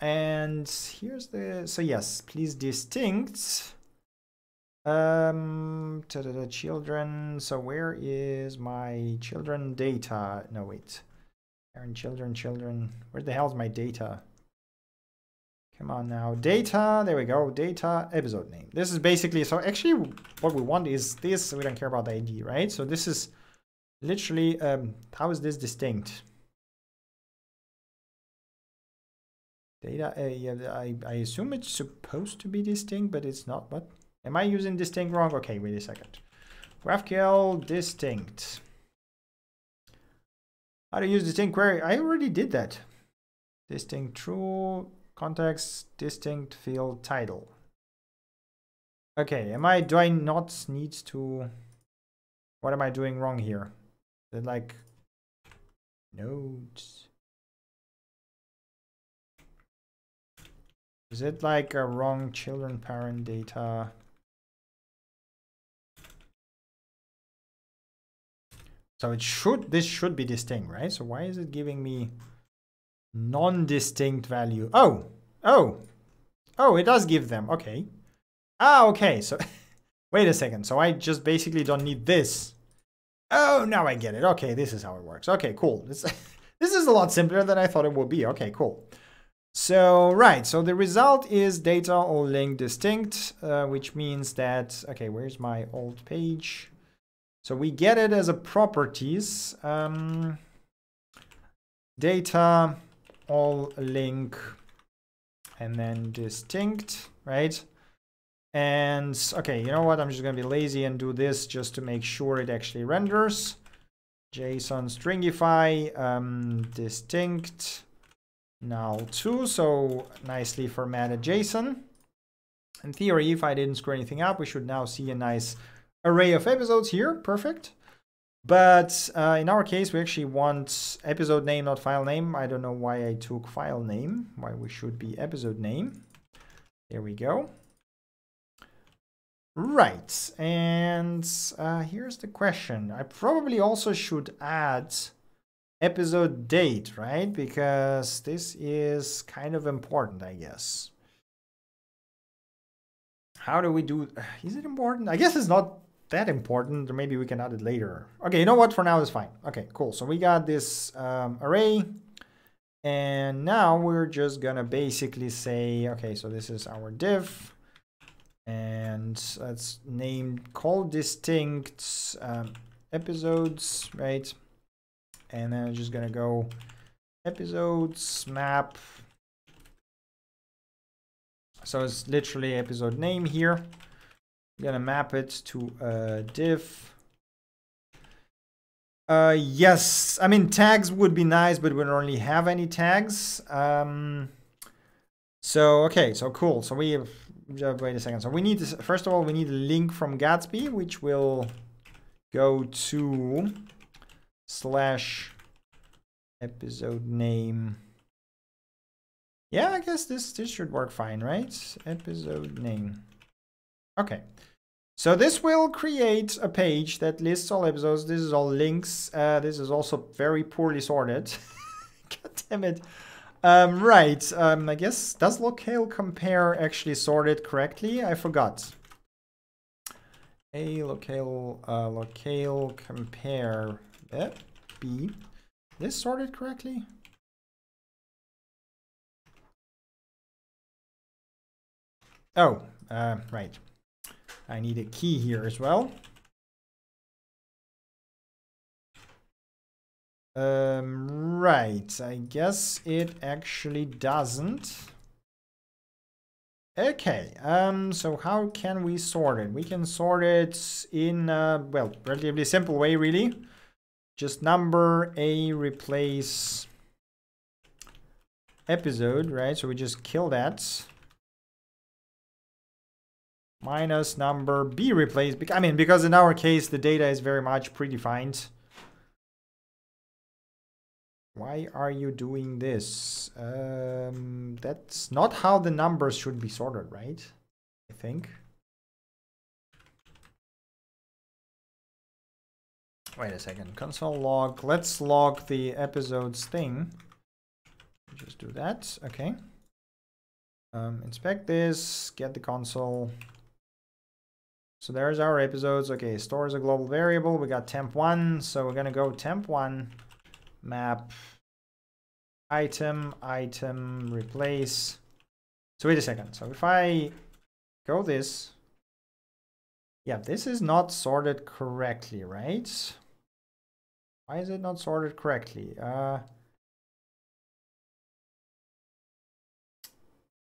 And here's the, so yes, please distinct. Um, -da -da, children. So where is my children data? No, wait. Parent, children, children. Where the hell's my data? Come on now. Data. There we go. Data episode name. This is basically, so actually what we want is this. We don't care about the ID, right? So this is literally, um, how is this distinct? Data, uh, yeah, I, I assume it's supposed to be distinct, but it's not. What? Am I using distinct wrong? Okay, wait a second. GraphQL distinct. How to use distinct query? I already did that. Distinct true, context, distinct field title. Okay, am I, do I not need to, what am I doing wrong here? Is like nodes? Is it like a wrong children parent data? So it should, this should be distinct, right? So why is it giving me non-distinct value? Oh, oh, oh, it does give them, okay. Ah, okay, so wait a second. So I just basically don't need this. Oh, now I get it. Okay, this is how it works. Okay, cool. This, this is a lot simpler than I thought it would be. Okay, cool. So, right, so the result is data all link distinct, uh, which means that, okay, where's my old page? So we get it as a properties, um, data all link and then distinct, right? And okay, you know what? I'm just gonna be lazy and do this just to make sure it actually renders. JSON stringify um, distinct null 2, so nicely formatted JSON. In theory, if I didn't screw anything up, we should now see a nice array of episodes here. Perfect. But uh, in our case, we actually want episode name, not file name. I don't know why I took file name, why we should be episode name. There we go. Right, and uh, here's the question. I probably also should add episode date, right? Because this is kind of important, I guess. How do we do, is it important? I guess it's not that important, or maybe we can add it later. Okay, you know what, for now it's fine. Okay, cool, so we got this um, array, and now we're just gonna basically say, okay, so this is our div, and let's name call distinct um, episodes, right? and then I'm just gonna go episodes map. So it's literally episode name here. I'm gonna map it to a div. Uh, yes, I mean tags would be nice, but we don't really have any tags. Um, so okay, so cool. So we have, wait a second. So we need this. First of all, we need a link from Gatsby, which will go to slash episode name. Yeah, I guess this, this should work fine, right? Episode name. Okay. So this will create a page that lists all episodes. This is all links. Uh, this is also very poorly sorted. God damn it. Um, right. Um, I guess, does locale compare actually sort it correctly? I forgot. A locale, uh, locale compare eh, B. This sorted correctly? Oh, uh, right. I need a key here as well. Um, right, I guess it actually doesn't. Okay, um, so how can we sort it? We can sort it in a, well, relatively simple way, really just number a replace episode, right? So we just kill that. Minus number be replaced. I mean, because in our case, the data is very much predefined. Why are you doing this? Um, that's not how the numbers should be sorted, right? I think. Wait a second. Console log. Let's log the episodes thing. Just do that. Okay. Um, inspect this. Get the console. So there's our episodes. Okay, store is a global variable. We got temp1. So we're going to go temp1 map item, item, replace. So wait a second. So if I go this, yeah, this is not sorted correctly, right? Why is it not sorted correctly? Uh,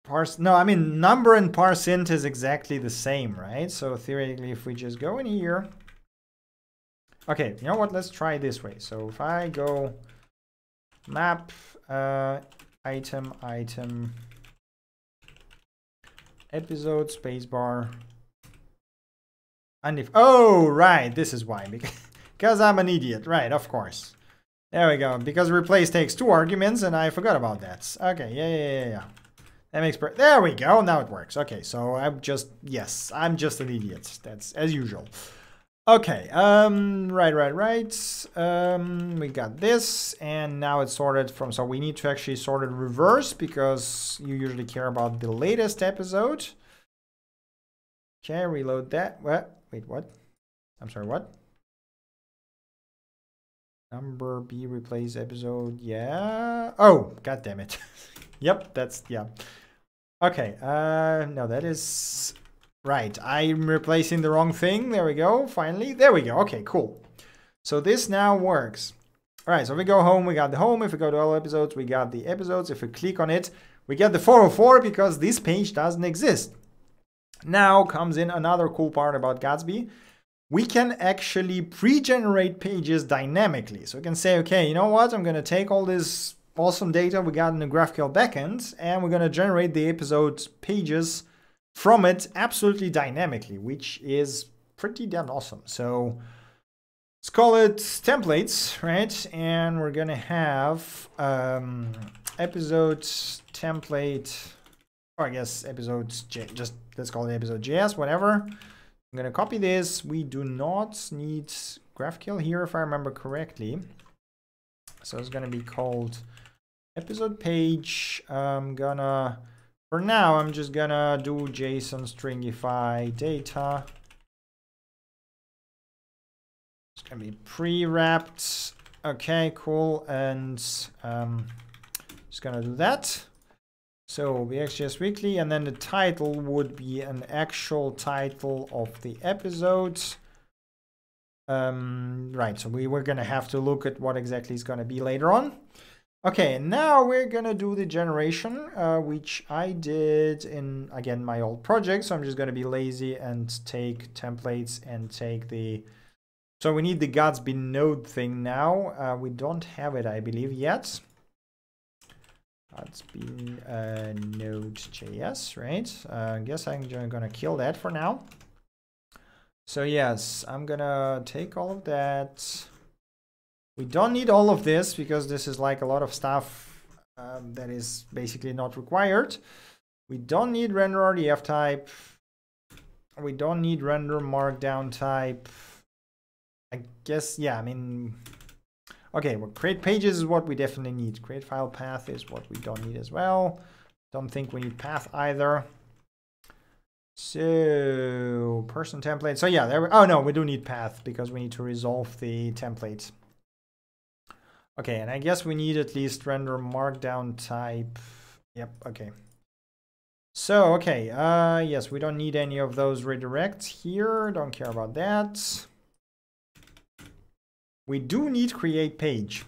parse, no, I mean, number and parse int is exactly the same, right? So theoretically, if we just go in here, okay, you know what? Let's try this way. So if I go map uh, item, item, episode, spacebar, and if, oh, right, this is why, because I'm an idiot, right, of course. There we go, because replace takes two arguments and I forgot about that. Okay, yeah, yeah, yeah, yeah. That makes per there we go, now it works. Okay, so I'm just, yes, I'm just an idiot. That's as usual. Okay, um, right, right, right. Um, we got this, and now it's sorted from, so we need to actually sort it reverse because you usually care about the latest episode. Okay, reload that. What? Wait, what? I'm sorry, what? Number B replace episode, yeah. Oh, god damn it. yep, that's, yeah. Okay, uh, no, that is Right, I'm replacing the wrong thing. There we go, finally. There we go, okay, cool. So this now works. All right, so if we go home, we got the home. If we go to all episodes, we got the episodes. If we click on it, we get the 404 because this page doesn't exist. Now comes in another cool part about Gatsby. We can actually pre-generate pages dynamically. So we can say, okay, you know what? I'm going to take all this awesome data we got in the GraphQL backend, and we're going to generate the episode pages from it absolutely dynamically, which is pretty damn awesome. So let's call it templates, right? And we're gonna have um, template, or I guess episodes, just let's call it episode JS, whatever. I'm gonna copy this. We do not need GraphQL here, if I remember correctly. So it's gonna be called episode page. I'm gonna for now, I'm just gonna do JSON stringify data. It's gonna be pre-wrapped. Okay, cool. And um, just gonna do that. So BXJS Weekly, and then the title would be an actual title of the episode. Um, right, so we were gonna have to look at what exactly is gonna be later on. Okay, now we're gonna do the generation, uh, which I did in, again, my old project. So I'm just gonna be lazy and take templates and take the, so we need the Gatsby node thing now. Uh, we don't have it, I believe, yet. Gatsby uh, node.js, right? I guess I'm just gonna kill that for now. So yes, I'm gonna take all of that. We don't need all of this because this is like a lot of stuff um, that is basically not required. We don't need render RDF type. We don't need render markdown type. I guess, yeah, I mean, okay, well, create pages is what we definitely need. Create file path is what we don't need as well. Don't think we need path either. So person template. So yeah, there we, oh no, we do need path because we need to resolve the template. Okay, and I guess we need at least render markdown type. Yep, okay. So, okay, uh, yes, we don't need any of those redirects here. Don't care about that. We do need create page.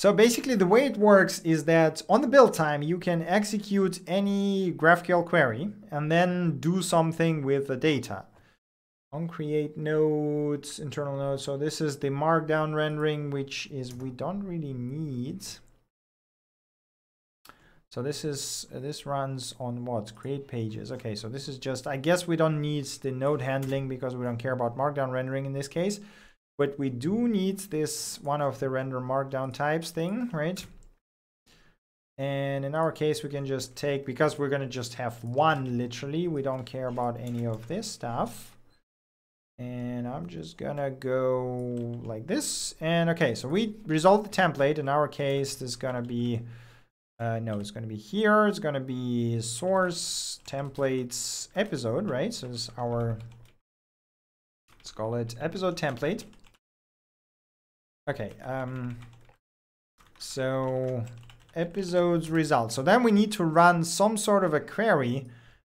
So basically the way it works is that on the build time, you can execute any GraphQL query and then do something with the data on create nodes, internal nodes. So this is the markdown rendering, which is we don't really need. So this is uh, this runs on what? Create pages. Okay, so this is just I guess we don't need the node handling because we don't care about markdown rendering in this case. But we do need this one of the render markdown types thing, right? And in our case, we can just take, because we're going to just have one literally, we don't care about any of this stuff. And I'm just gonna go like this. And okay, so we resolve the template. In our case, this is gonna be, uh, no, it's gonna be here. It's gonna be source templates episode, right? So is our, let's call it episode template. Okay, um, so episodes result. So then we need to run some sort of a query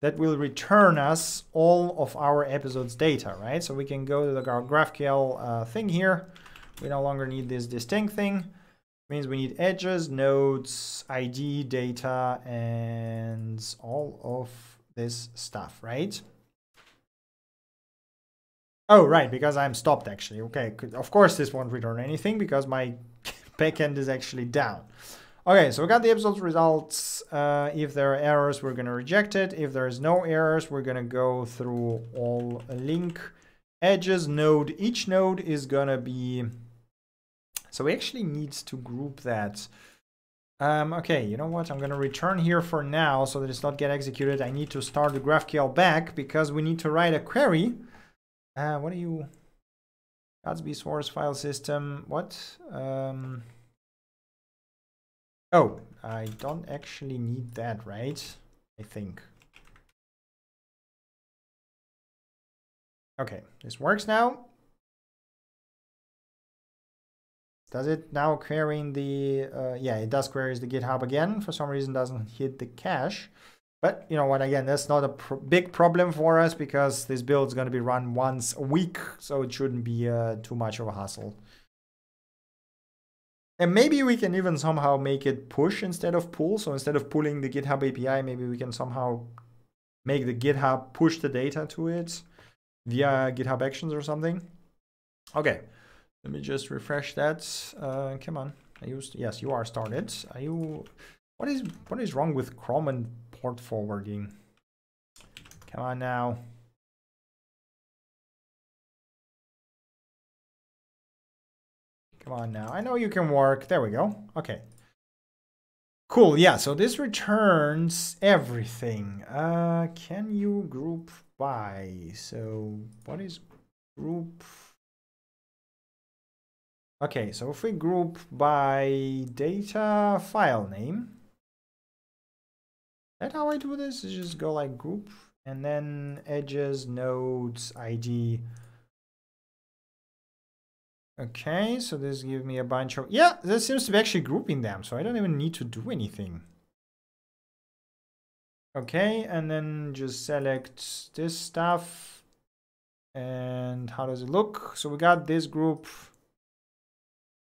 that will return us all of our episodes data, right? So we can go to the GraphQL uh, thing here. We no longer need this distinct thing. It means we need edges, nodes, ID, data, and all of this stuff, right? Oh, right, because I'm stopped actually. Okay, of course this won't return anything because my backend is actually down. Okay, so we got the episode results. Uh, if there are errors, we're going to reject it. If there's no errors, we're going to go through all link edges node. Each node is going to be... So we actually need to group that. Um, okay, you know what? I'm going to return here for now so that it's not get executed. I need to start the GraphQL back because we need to write a query. Uh, what are you... Gatsby source file system. What? Um... Oh, I don't actually need that, right? I think. Okay, this works now. Does it now querying the, uh, yeah, it does queries the GitHub again. For some reason doesn't hit the cache. But you know what, again, that's not a big problem for us because this build is going to be run once a week. So it shouldn't be uh, too much of a hassle. And maybe we can even somehow make it push instead of pull. So instead of pulling the GitHub API, maybe we can somehow make the GitHub push the data to it via GitHub Actions or something. Okay, let me just refresh that. Uh, come on, I used yes, you are started. Are you? What is what is wrong with Chrome and port forwarding? Come on now. Come on now. I know you can work. There we go. Okay. Cool. Yeah, so this returns everything. Uh, can you group by? So what is group? Okay, so if we group by data file name, that how I do this? Is just go like group and then edges, nodes, ID, Okay, so this gives me a bunch of... Yeah, this seems to be actually grouping them, so I don't even need to do anything. Okay, and then just select this stuff. And how does it look? So we got this group.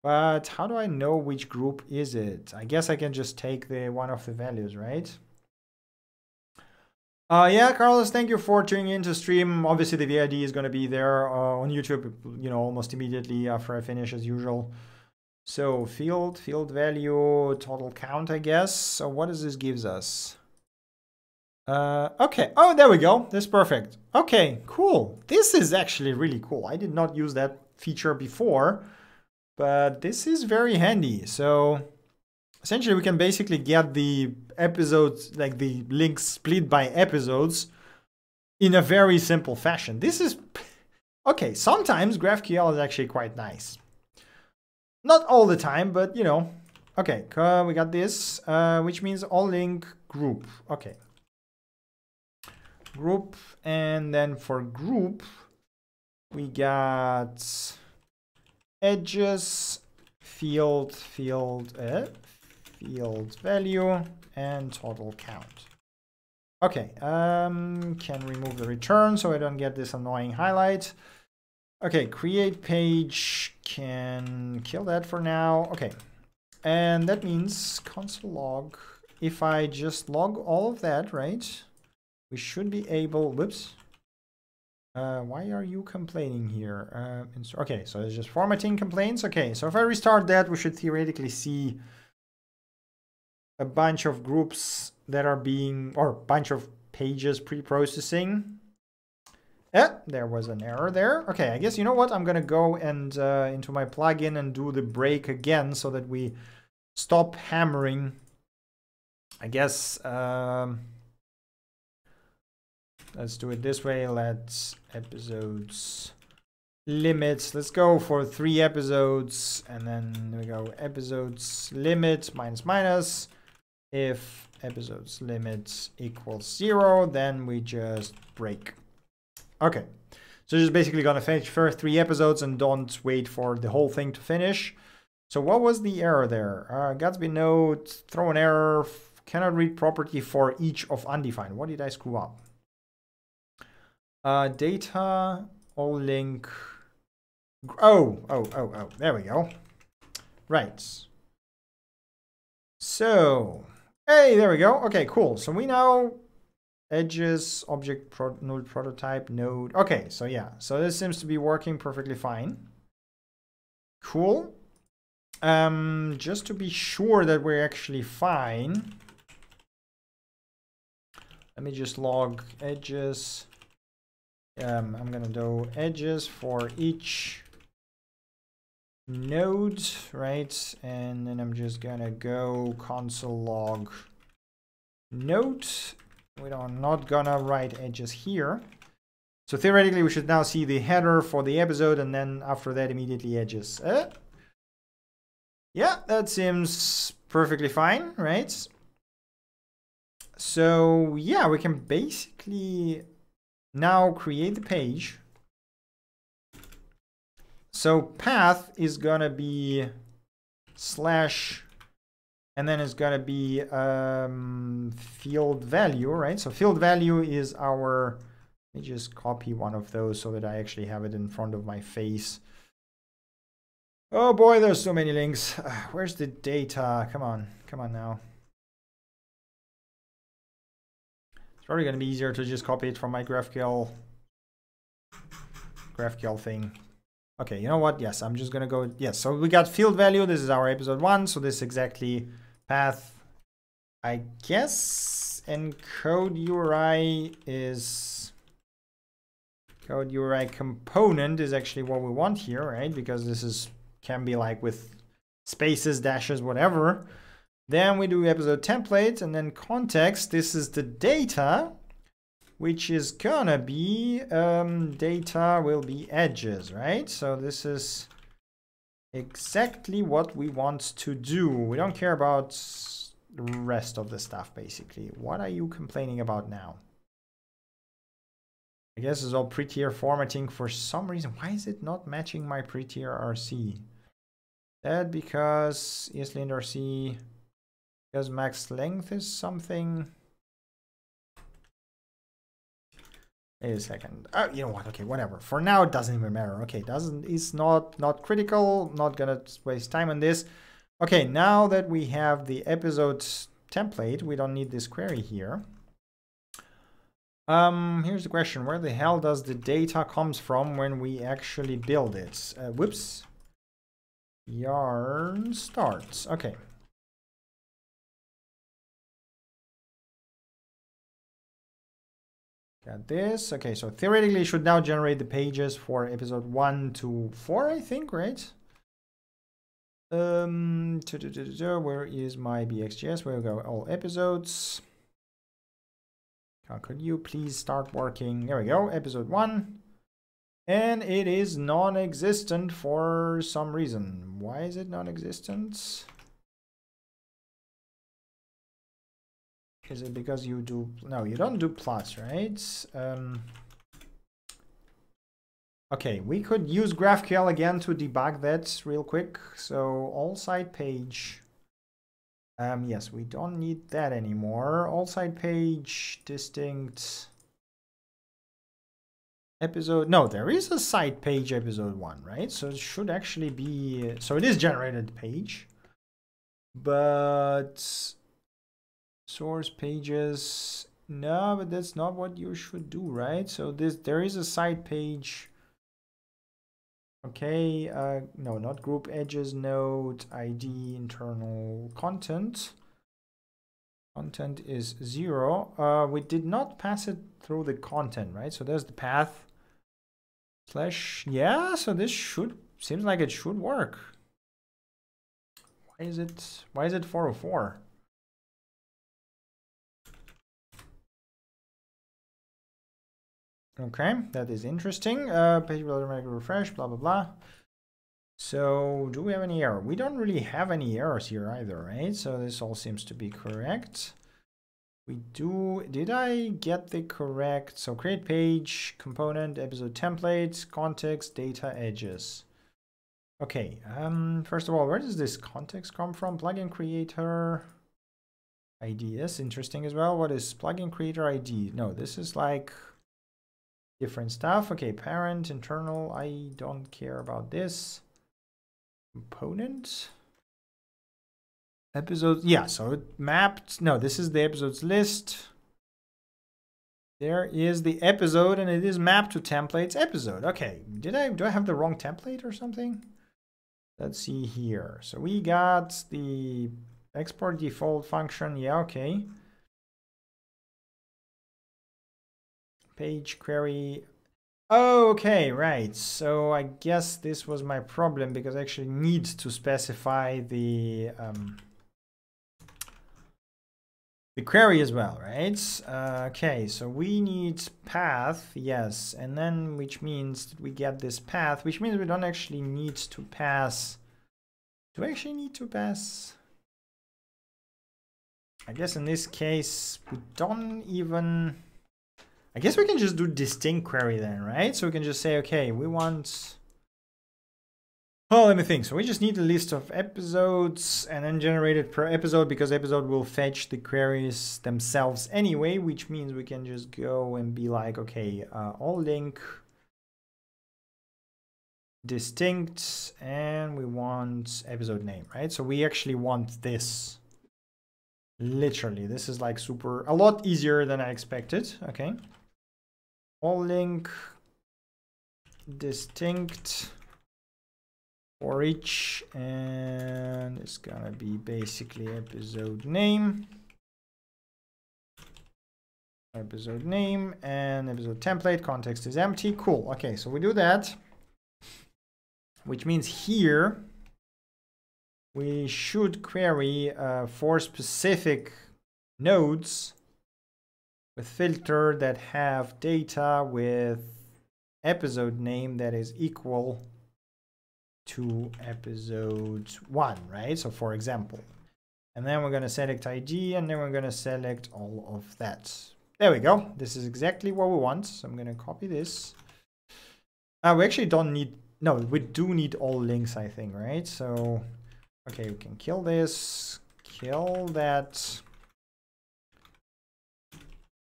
But how do I know which group is it? I guess I can just take the one of the values, right? Uh, yeah, Carlos, thank you for tuning in to stream. Obviously, the VID is going to be there uh, on YouTube, you know, almost immediately after I finish as usual. So field, field value, total count, I guess. So what does this gives us? Uh, okay. Oh, there we go. That's perfect. Okay, cool. This is actually really cool. I did not use that feature before, but this is very handy. So essentially we can basically get the episodes, like the links split by episodes in a very simple fashion. This is, okay, sometimes GraphQL is actually quite nice. Not all the time, but you know. Okay, uh, we got this, uh, which means all link group. Okay. Group, and then for group, we got edges, field, field, uh, field value and total count. Okay, um, can remove the return so I don't get this annoying highlight. Okay, create page can kill that for now. Okay, and that means console log. If I just log all of that, right, we should be able, whoops. Uh, why are you complaining here? Uh, okay, so it's just formatting complaints. Okay, so if I restart that, we should theoretically see a bunch of groups that are being, or a bunch of pages pre-processing. Eh, there was an error there. Okay, I guess you know what? I'm gonna go and uh, into my plugin and do the break again so that we stop hammering. I guess um, let's do it this way. Let's episodes limits. Let's go for three episodes and then we go episodes limit minus minus. If episodes limit equals zero, then we just break. Okay, so just basically gonna finish first three episodes and don't wait for the whole thing to finish. So what was the error there? Uh, Gatsby node, throw an error, cannot read property for each of undefined. What did I screw up? Uh, data, all link. Oh, oh, oh, oh, there we go. Right. So, hey, there we go. Okay, cool. So we now edges, object pro prototype, node. Okay, so yeah, so this seems to be working perfectly fine. Cool. Um, just to be sure that we're actually fine, let me just log edges. Um, I'm gonna do edges for each node, right? And then I'm just gonna go console log node we are not gonna write edges here. So theoretically, we should now see the header for the episode and then after that immediately edges. Uh, yeah, that seems perfectly fine, right? So yeah, we can basically now create the page. So path is gonna be slash and then it's to be um, field value, right? So field value is our, let me just copy one of those so that I actually have it in front of my face. Oh boy, there's so many links. Where's the data? Come on, come on now. It's probably to be easier to just copy it from my GraphQL GraphQL thing. Okay, you know what? Yes, I'm just going to go. Yes, so we got field value. This is our episode one. So this is exactly path, I guess encode URI is code URI component is actually what we want here, right? Because this is can be like with spaces, dashes, whatever. Then we do episode template and then context. This is the data, which is gonna be um, data will be edges, right? So this is exactly what we want to do. We don't care about the rest of the stuff, basically. What are you complaining about now? I guess it's all Prettier formatting for some reason. Why is it not matching my Prettier RC? That because ESLint RC, because max length is something. Wait a second. Oh, you know what? Okay, whatever. For now, it doesn't even matter. Okay, doesn't is not not critical. Not gonna waste time on this. Okay, now that we have the episode template, we don't need this query here. Um, here's the question: Where the hell does the data comes from when we actually build it? Uh, whoops. Yarn starts. Okay. Got this. Okay, so theoretically, it should now generate the pages for episode 1 to 4, I think, right? Um, where is my BXJS? Where we go? All episodes. Could you please start working? There we go, episode 1. And it is non-existent for some reason. Why is it non-existent? Is it because you do... No, you don't do plus right? Um, okay, we could use GraphQL again to debug that real quick. So all site page... Um, yes, we don't need that anymore. All site page, distinct... Episode... No, there is a site page episode 1, right? So it should actually be... So it is generated page. But source pages no but that's not what you should do right so this there is a site page okay uh no not group edges node id internal content Content is zero. Uh, we did not pass it through the content, right? So there's the path slash, yeah, so this should, seems like it should work. Why is it, why is it 404? Okay, that is interesting. Uh, page will make refresh, blah, blah, blah. So do we have any error? We don't really have any errors here either, right? So this all seems to be correct. We do, did I get the correct, so create page, component, episode template, context, data, edges. Okay, um, first of all, where does this context come from? Plugin creator ID, that's interesting as well. What is plugin creator ID? No, this is like different stuff. Okay, parent, internal, I don't care about this. Component. Episodes, yeah, so it mapped, no, this is the episodes list. There is the episode and it is mapped to templates episode. Okay, did I, do I have the wrong template or something? Let's see here. So we got the export default function. Yeah, okay. Page query. Okay, right. So I guess this was my problem because I actually need to specify the um, the query as well, right? Uh, okay, so we need path, yes, and then which means we get this path, which means we don't actually need to pass. Do we actually need to pass? I guess in this case, we don't even I guess we can just do distinct query then, right? So we can just say, okay, we want... Oh, let me think. So we just need a list of episodes and then generate it per episode because episode will fetch the queries themselves anyway, which means we can just go and be like, okay, uh, all link distinct and we want episode name, right? So we actually want this. Literally, this is like super, a lot easier than I expected. Okay all link distinct for each and it's gonna be basically episode name. Episode name and episode template. Context is empty. Cool. Okay so we do that which means here we should query uh, for specific nodes with filter that have data with episode name that is equal to episode one, right? So for example, and then we're going to select ID and then we're going to select all of that. There we go. This is exactly what we want. So I'm going to copy this. Uh, we actually don't need, no, we do need all links, I think, right? So, okay, we can kill this, kill that.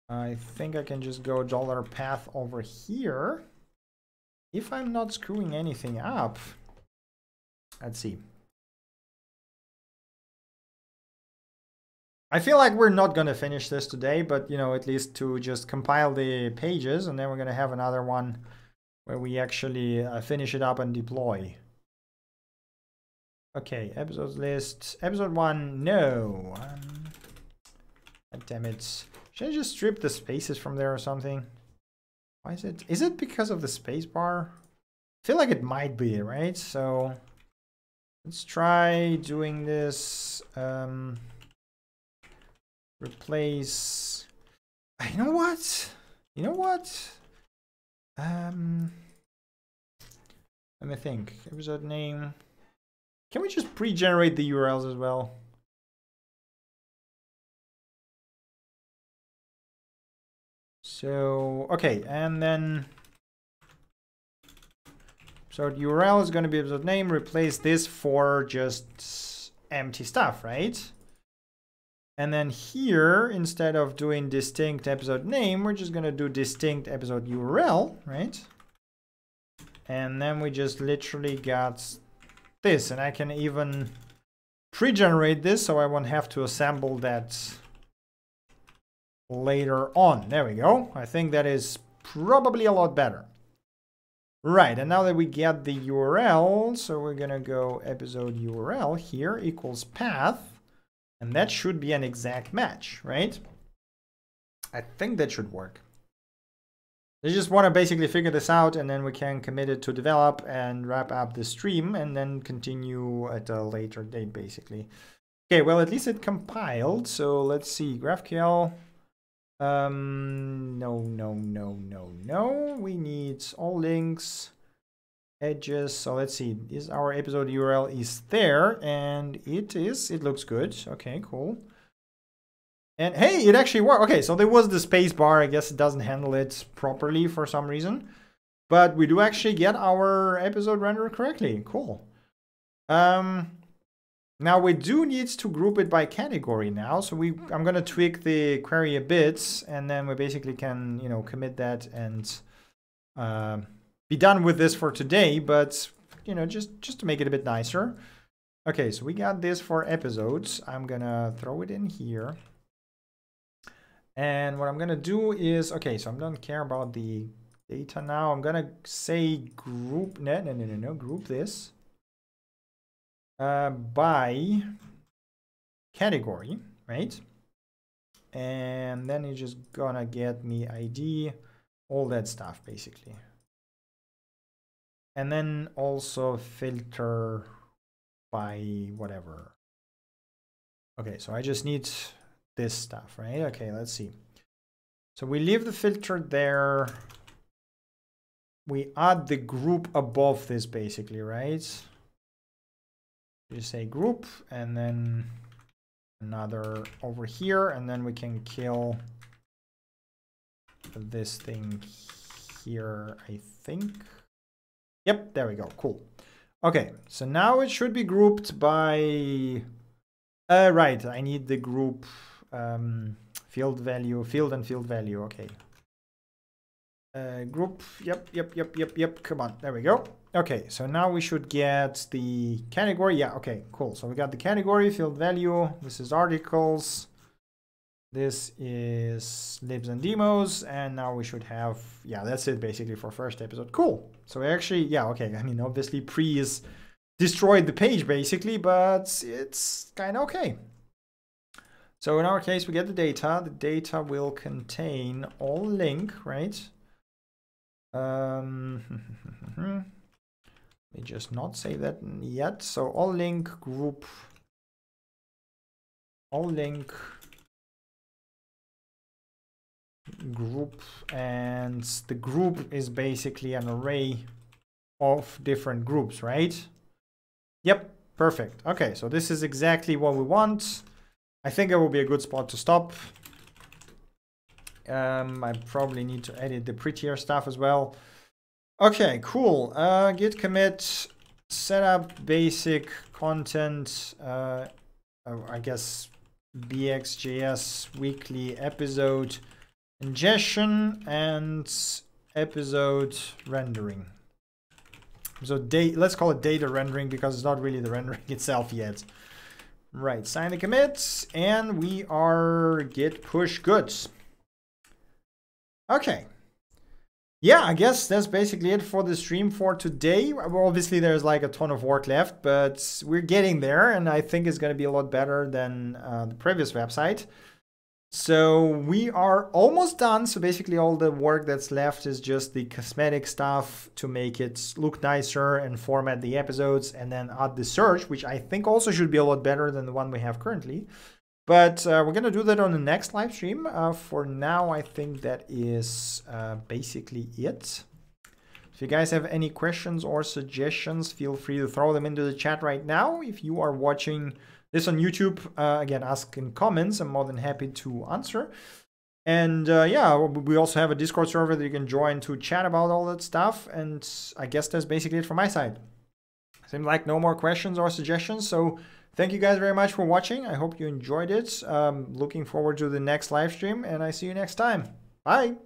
I think I can just go dollar path over here. If I'm not screwing anything up. Let's see. I feel like we're not going to finish this today, but, you know, at least to just compile the pages, and then we're going to have another one where we actually uh, finish it up and deploy. Okay, episodes list. Episode 1, no. Um, damn it. Should I just strip the spaces from there or something? Why is it? Is it because of the space bar? I feel like it might be, right? So let's try doing this. Um, replace. You know what? You know what? Um, let me think. Episode name. Can we just pre-generate the URLs as well? So, okay, and then, so the URL is going to be episode name, replace this for just empty stuff, right? And then here, instead of doing distinct episode name, we're just going to do distinct episode URL, right? And then we just literally got this, and I can even pre-generate this so I won't have to assemble that later on. There we go. I think that is probably a lot better. Right, and now that we get the URL, so we're gonna go episode URL here equals path. And that should be an exact match, right? I think that should work. I just want to basically figure this out and then we can commit it to develop and wrap up the stream and then continue at a later date basically. Okay, well at least it compiled. So let's see, GraphQL. Um, no, no, no, no, no. We need all links, edges. So let's see, is our episode URL is there and it is, it looks good. Okay, cool. And hey, it actually worked. Okay, so there was the space bar. I guess it doesn't handle it properly for some reason. But we do actually get our episode rendered correctly. Cool. Um, now we do need to group it by category now. So we, I'm going to tweak the query a bit and then we basically can, you know, commit that and uh, be done with this for today. But, you know, just, just to make it a bit nicer. Okay, so we got this for episodes. I'm going to throw it in here. And what I'm gonna do is, okay, so I don't care about the data now. I'm gonna say group, no, no, no, no, no, group this uh, by category, right? And then you're just gonna get me ID, all that stuff basically. And then also filter by whatever. Okay, so I just need this stuff, right? Okay, let's see. So we leave the filter there. We add the group above this basically, right? You say group and then another over here and then we can kill this thing here, I think. Yep, there we go, cool. Okay, so now it should be grouped by, uh, right, I need the group um, field value, field and field value. Okay. Uh, group. Yep, yep, yep, yep, yep. Come on. There we go. Okay, so now we should get the category. Yeah, okay, cool. So we got the category, field value. This is articles. This is libs and demos. And now we should have, yeah, that's it basically for first episode. Cool. So actually, yeah, okay. I mean, obviously pre is destroyed the page basically, but it's kind of okay. So in our case, we get the data. The data will contain all link, right? Um, let me just not say that yet. So all link group, all link group, and the group is basically an array of different groups, right? Yep, perfect. Okay, so this is exactly what we want. I think it will be a good spot to stop. Um, I probably need to edit the prettier stuff as well. Okay, cool. Uh, git commit, setup basic content, uh, oh, I guess BXJS weekly episode ingestion and episode rendering. So let's call it data rendering because it's not really the rendering itself yet. Right, sign the commits, and we are git push goods. Okay. Yeah, I guess that's basically it for the stream for today. Obviously, there's like a ton of work left, but we're getting there, and I think it's going to be a lot better than uh, the previous website. So we are almost done. So basically all the work that's left is just the cosmetic stuff to make it look nicer and format the episodes and then add the search, which I think also should be a lot better than the one we have currently. But uh, we're going to do that on the next live stream. Uh, for now, I think that is uh, basically it. If you guys have any questions or suggestions, feel free to throw them into the chat right now. If you are watching this on YouTube. Uh, again, ask in comments. I'm more than happy to answer. And uh, yeah, we also have a Discord server that you can join to chat about all that stuff. And I guess that's basically it from my side. Seems like no more questions or suggestions. So thank you guys very much for watching. I hope you enjoyed it. Um, looking forward to the next live stream and I see you next time. Bye.